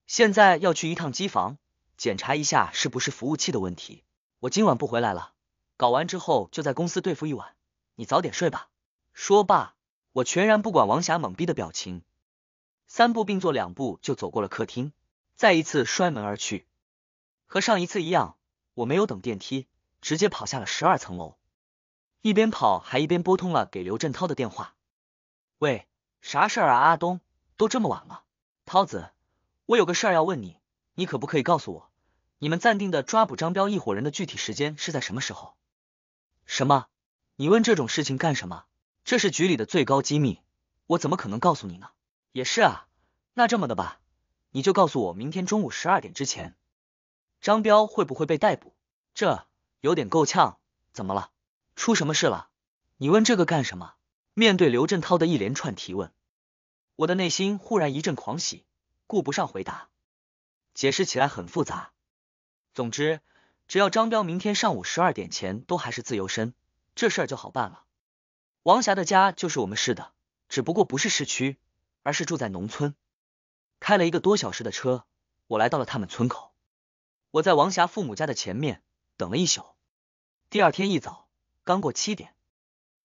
现在要去一趟机房，检查一下是不是服务器的问题。我今晚不回来了，搞完之后就在公司对付一晚。你早点睡吧。说罢。我全然不管王霞懵逼的表情，三步并作两步就走过了客厅，再一次摔门而去。和上一次一样，我没有等电梯，直接跑下了十二层楼，一边跑还一边拨通了给刘振涛的电话。喂，啥事儿啊，阿东？都这么晚了，涛子，我有个事儿要问你，你可不可以告诉我，你们暂定的抓捕张彪一伙人的具体时间是在什么时候？什么？你问这种事情干什么？这是局里的最高机密，我怎么可能告诉你呢？也是啊，那这么的吧，你就告诉我明天中午十二点之前，张彪会不会被逮捕？这有点够呛，怎么了？出什么事了？你问这个干什么？面对刘振涛的一连串提问，我的内心忽然一阵狂喜，顾不上回答，解释起来很复杂。总之，只要张彪明天上午十二点前都还是自由身，这事儿就好办了。王霞的家就是我们市的，只不过不是市区，而是住在农村。开了一个多小时的车，我来到了他们村口。我在王霞父母家的前面等了一宿。第二天一早，刚过七点，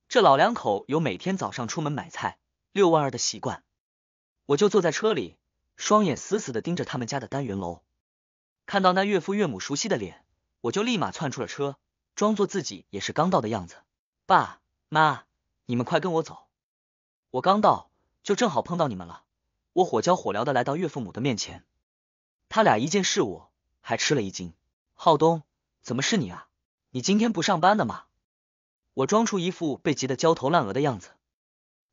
这老两口有每天早上出门买菜、遛弯儿的习惯，我就坐在车里，双眼死死的盯着他们家的单元楼。看到那岳父岳母熟悉的脸，我就立马窜出了车，装作自己也是刚到的样子。爸妈。你们快跟我走！我刚到，就正好碰到你们了。我火焦火燎的来到岳父母的面前，他俩一见是我，还吃了一惊。浩东，怎么是你啊？你今天不上班的吗？我装出一副被急得焦头烂额的样子，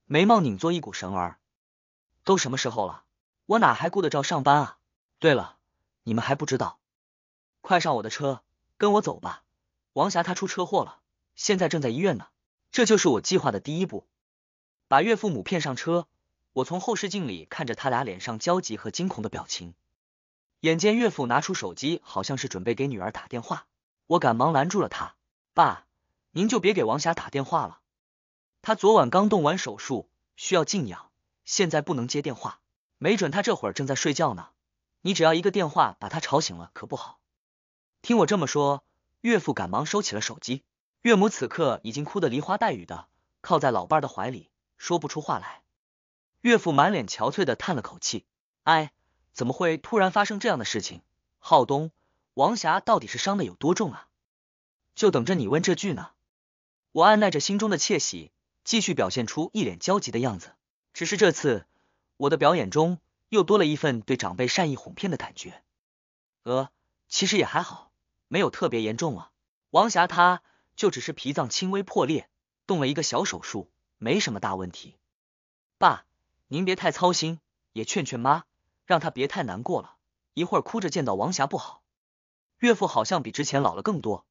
眉毛拧作一股绳儿。都什么时候了，我哪还顾得着上班啊？对了，你们还不知道，快上我的车，跟我走吧。王霞她出车祸了，现在正在医院呢。这就是我计划的第一步，把岳父母骗上车，我从后视镜里看着他俩脸上焦急和惊恐的表情，眼见岳父拿出手机，好像是准备给女儿打电话，我赶忙拦住了他。爸，您就别给王霞打电话了，她昨晚刚动完手术，需要静养，现在不能接电话，没准她这会儿正在睡觉呢。你只要一个电话把她吵醒了，可不好。听我这么说，岳父赶忙收起了手机。岳母此刻已经哭得梨花带雨的，靠在老伴的怀里，说不出话来。岳父满脸憔悴的叹了口气，哎，怎么会突然发生这样的事情？浩东，王霞到底是伤的有多重啊？就等着你问这句呢。我按耐着心中的窃喜，继续表现出一脸焦急的样子。只是这次，我的表演中又多了一份对长辈善意哄骗的感觉。呃，其实也还好，没有特别严重啊。王霞她就只是脾脏轻微破裂，动了一个小手术，没什么大问题。爸。您别太操心，也劝劝妈，让她别太难过了。一会儿哭着见到王霞不好。岳父好像比之前老了更多，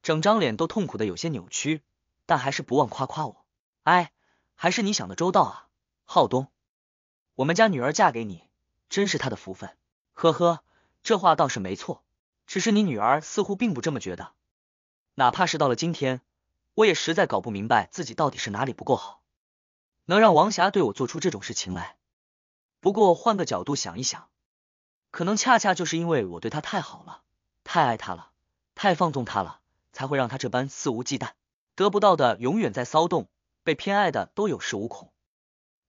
整张脸都痛苦的有些扭曲，但还是不忘夸夸我。哎，还是你想的周到啊，浩东。我们家女儿嫁给你，真是他的福分。呵呵，这话倒是没错，只是你女儿似乎并不这么觉得。哪怕是到了今天，我也实在搞不明白自己到底是哪里不够好。能让王霞对我做出这种事情来，不过换个角度想一想，可能恰恰就是因为我对她太好了，太爱她了，太放纵她了，才会让她这般肆无忌惮。得不到的永远在骚动，被偏爱的都有恃无恐。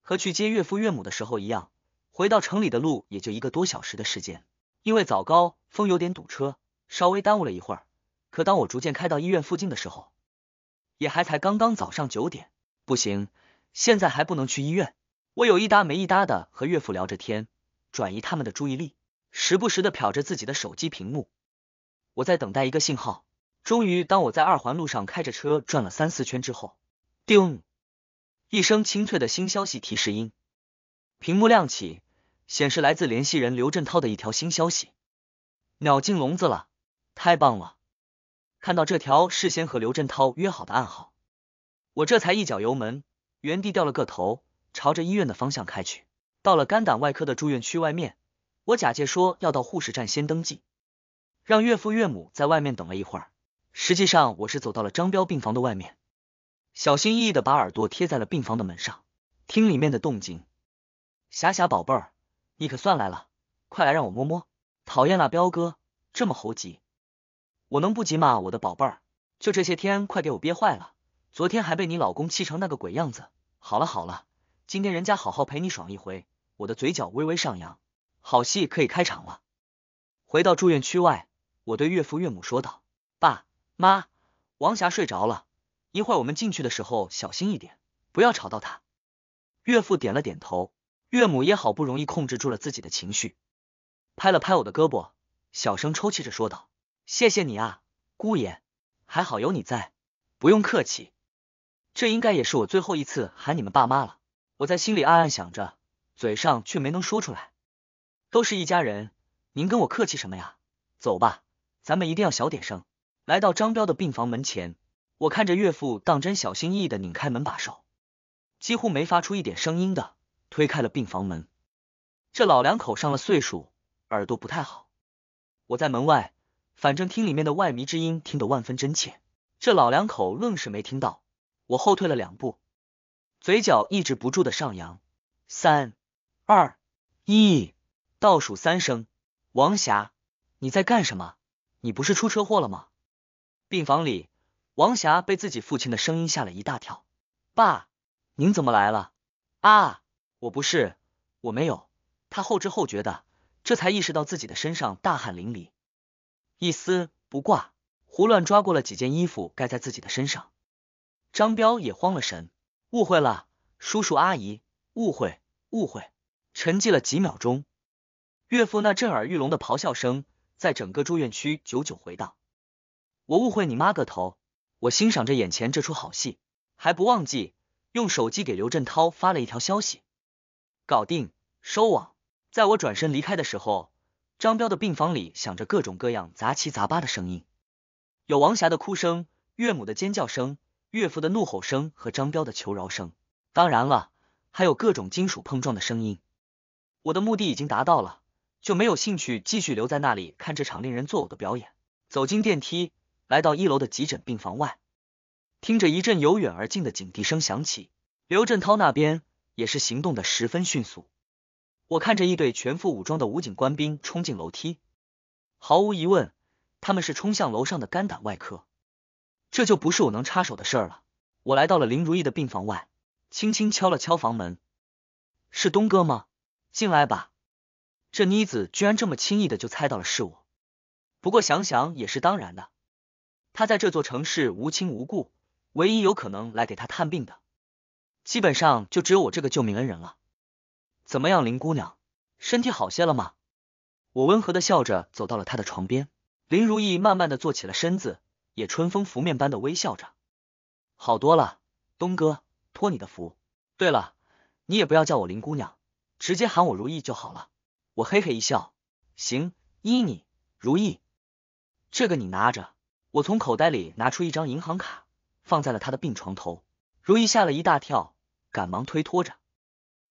和去接岳父岳母的时候一样，回到城里的路也就一个多小时的时间。因为早高峰有点堵车，稍微耽误了一会儿。可当我逐渐开到医院附近的时候，也还才刚刚早上九点。不行。现在还不能去医院，我有一搭没一搭的和岳父聊着天，转移他们的注意力，时不时的瞟着自己的手机屏幕。我在等待一个信号。终于，当我在二环路上开着车转了三四圈之后，叮，一声清脆的新消息提示音，屏幕亮起，显示来自联系人刘振涛的一条新消息。鸟进笼子了，太棒了！看到这条事先和刘振涛约好的暗号，我这才一脚油门。原地掉了个头，朝着医院的方向开去。到了肝胆外科的住院区外面，我假借说要到护士站先登记，让岳父岳母在外面等了一会儿。实际上我是走到了张彪病房的外面，小心翼翼的把耳朵贴在了病房的门上，听里面的动静。霞霞宝贝儿，你可算来了，快来让我摸摸。讨厌了，彪哥这么猴急，我能不急吗？我的宝贝儿，就这些天快给我憋坏了。昨天还被你老公气成那个鬼样子。好了好了，今天人家好好陪你爽一回。我的嘴角微微上扬，好戏可以开场了。回到住院区外，我对岳父岳母说道：“爸妈，王霞睡着了，一会儿我们进去的时候小心一点，不要吵到她。”岳父点了点头，岳母也好不容易控制住了自己的情绪，拍了拍我的胳膊，小声抽泣着说道：“谢谢你啊，姑爷，还好有你在，不用客气。”这应该也是我最后一次喊你们爸妈了，我在心里暗暗想着，嘴上却没能说出来。都是一家人，您跟我客气什么呀？走吧，咱们一定要小点声。来到张彪的病房门前，我看着岳父当真小心翼翼的拧开门把手，几乎没发出一点声音的推开了病房门。这老两口上了岁数，耳朵不太好。我在门外，反正听里面的外迷之音听得万分真切，这老两口愣是没听到。我后退了两步，嘴角抑制不住的上扬。三、二、一，倒数三声。王霞，你在干什么？你不是出车祸了吗？病房里，王霞被自己父亲的声音吓了一大跳。爸，您怎么来了？啊，我不是，我没有。他后知后觉的，这才意识到自己的身上大汗淋漓，一丝不挂，胡乱抓过了几件衣服盖在自己的身上。张彪也慌了神，误会了，叔叔阿姨，误会，误会。沉寂了几秒钟，岳父那震耳欲聋的咆哮声在整个住院区久久回荡。我误会你妈个头！我欣赏着眼前这出好戏，还不忘记用手机给刘振涛发了一条消息：搞定，收网。在我转身离开的时候，张彪的病房里响着各种各样杂七杂八的声音，有王霞的哭声，岳母的尖叫声。岳父的怒吼声和张彪的求饶声，当然了，还有各种金属碰撞的声音。我的目的已经达到了，就没有兴趣继续留在那里看这场令人作呕的表演。走进电梯，来到一楼的急诊病房外，听着一阵由远而近的警笛声响起，刘振涛那边也是行动的十分迅速。我看着一队全副武装的武警官兵冲进楼梯，毫无疑问，他们是冲向楼上的肝胆外科。这就不是我能插手的事儿了。我来到了林如意的病房外，轻轻敲了敲房门：“是东哥吗？进来吧。”这妮子居然这么轻易的就猜到了是我。不过想想也是当然的，他在这座城市无亲无故，唯一有可能来给他探病的，基本上就只有我这个救命恩人了。怎么样，林姑娘，身体好些了吗？我温和的笑着走到了她的床边，林如意慢慢的坐起了身子。也春风拂面般的微笑着，好多了，东哥，托你的福。对了，你也不要叫我林姑娘，直接喊我如意就好了。我嘿嘿一笑，行，依你。如意，这个你拿着。我从口袋里拿出一张银行卡，放在了他的病床头。如意吓了一大跳，赶忙推脱着，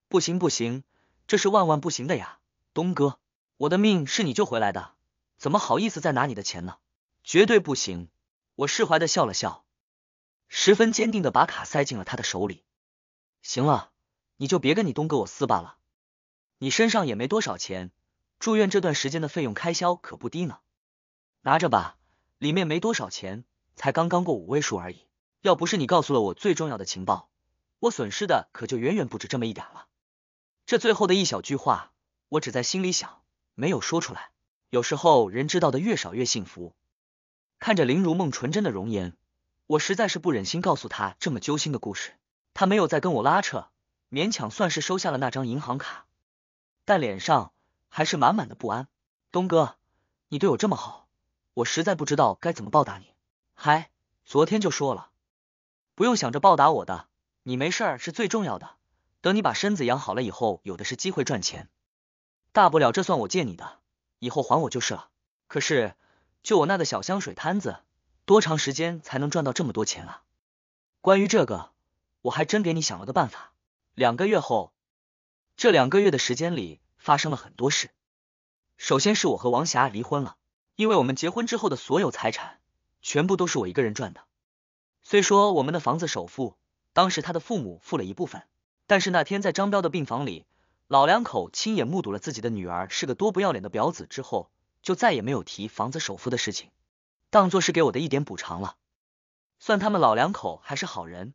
不行不行，这是万万不行的呀，东哥，我的命是你救回来的，怎么好意思再拿你的钱呢？绝对不行。我释怀的笑了笑，十分坚定的把卡塞进了他的手里。行了，你就别跟你东哥我撕巴了。你身上也没多少钱，住院这段时间的费用开销可不低呢。拿着吧，里面没多少钱，才刚刚过五位数而已。要不是你告诉了我最重要的情报，我损失的可就远远不止这么一点了。这最后的一小句话，我只在心里想，没有说出来。有时候人知道的越少越幸福。看着林如梦纯真的容颜，我实在是不忍心告诉她这么揪心的故事。她没有再跟我拉扯，勉强算是收下了那张银行卡，但脸上还是满满的不安。东哥，你对我这么好，我实在不知道该怎么报答你。嗨，昨天就说了，不用想着报答我的，你没事儿是最重要的。等你把身子养好了以后，有的是机会赚钱。大不了这算我借你的，以后还我就是了。可是。就我那个小香水摊子，多长时间才能赚到这么多钱啊？关于这个，我还真给你想了个办法。两个月后，这两个月的时间里发生了很多事。首先是我和王霞离婚了，因为我们结婚之后的所有财产全部都是我一个人赚的。虽说我们的房子首付，当时他的父母付了一部分，但是那天在张彪的病房里，老两口亲眼目睹了自己的女儿是个多不要脸的婊子之后。就再也没有提房子首付的事情，当做是给我的一点补偿了。算他们老两口还是好人，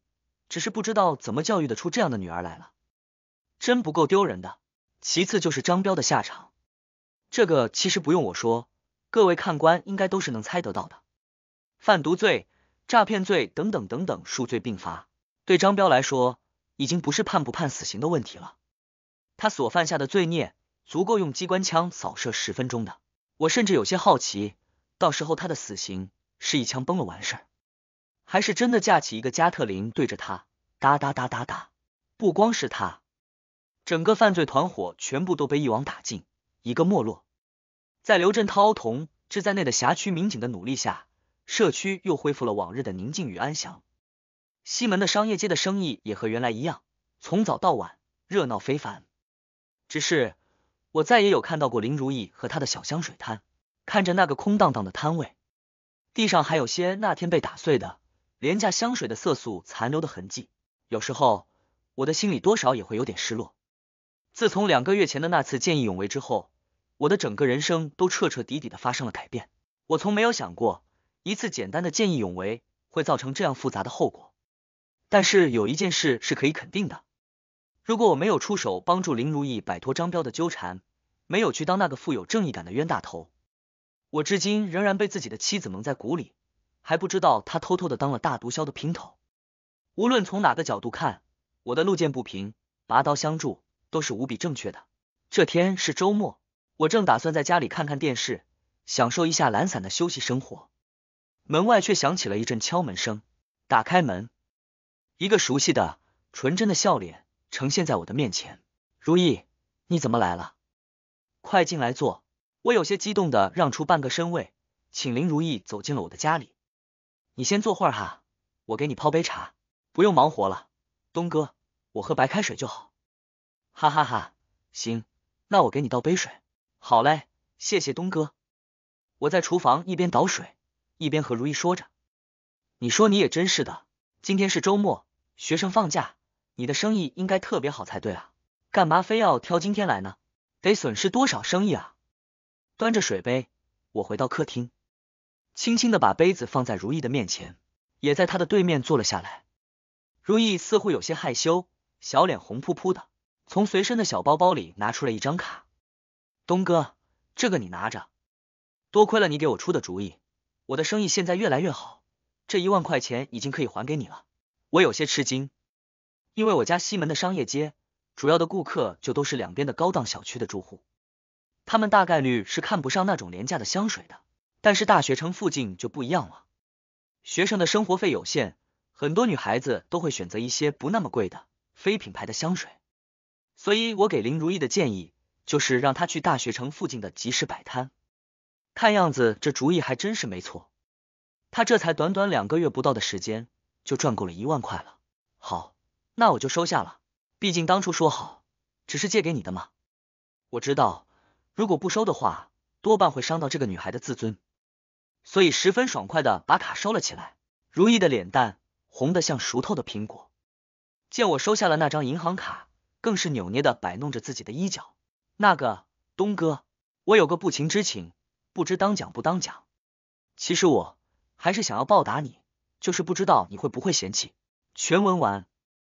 只是不知道怎么教育得出这样的女儿来了，真不够丢人的。其次就是张彪的下场，这个其实不用我说，各位看官应该都是能猜得到的。贩毒罪、诈骗罪等等等等，数罪并罚，对张彪来说，已经不是判不判死刑的问题了。他所犯下的罪孽，足够用机关枪扫射十分钟的。我甚至有些好奇，到时候他的死刑是一枪崩了完事儿，还是真的架起一个加特林对着他哒哒哒哒哒？不光是他，整个犯罪团伙全部都被一网打尽，一个没落。在刘振涛同志在内的辖区民警的努力下，社区又恢复了往日的宁静与安详。西门的商业街的生意也和原来一样，从早到晚热闹非凡。只是。我再也有看到过林如意和她的小香水摊，看着那个空荡荡的摊位，地上还有些那天被打碎的廉价香水的色素残留的痕迹，有时候我的心里多少也会有点失落。自从两个月前的那次见义勇为之后，我的整个人生都彻彻底底的发生了改变。我从没有想过一次简单的见义勇为会造成这样复杂的后果，但是有一件事是可以肯定的。如果我没有出手帮助林如意摆脱张彪的纠缠，没有去当那个富有正义感的冤大头，我至今仍然被自己的妻子蒙在鼓里，还不知道他偷偷的当了大毒枭的姘头。无论从哪个角度看，我的路见不平，拔刀相助都是无比正确的。这天是周末，我正打算在家里看看电视，享受一下懒散的休息生活，门外却响起了一阵敲门声。打开门，一个熟悉的纯真的笑脸。呈现在我的面前，如意，你怎么来了？快进来坐。我有些激动的让出半个身位，请林如意走进了我的家里。你先坐会儿哈，我给你泡杯茶。不用忙活了，东哥，我喝白开水就好。哈哈哈，行，那我给你倒杯水。好嘞，谢谢东哥。我在厨房一边倒水，一边和如意说着。你说你也真是的，今天是周末，学生放假，你的生意应该特别好才对啊，干嘛非要挑今天来呢？得损失多少生意啊？端着水杯，我回到客厅，轻轻的把杯子放在如意的面前，也在他的对面坐了下来。如意似乎有些害羞，小脸红扑扑的，从随身的小包包里拿出了一张卡。东哥，这个你拿着，多亏了你给我出的主意，我的生意现在越来越好。这一万块钱已经可以还给你了，我有些吃惊，因为我家西门的商业街主要的顾客就都是两边的高档小区的住户，他们大概率是看不上那种廉价的香水的。但是大学城附近就不一样了，学生的生活费有限，很多女孩子都会选择一些不那么贵的非品牌的香水，所以我给林如意的建议就是让她去大学城附近的集市摆摊，看样子这主意还真是没错。她这才短短两个月不到的时间，就赚够了一万块了。好，那我就收下了。毕竟当初说好只是借给你的嘛。我知道，如果不收的话，多半会伤到这个女孩的自尊，所以十分爽快的把卡收了起来。如意的脸蛋红得像熟透的苹果，见我收下了那张银行卡，更是扭捏的摆弄着自己的衣角。那个东哥，我有个不情之请，不知当讲不当讲。其实我。还是想要报答你，就是不知道你会不会嫌弃。全文完。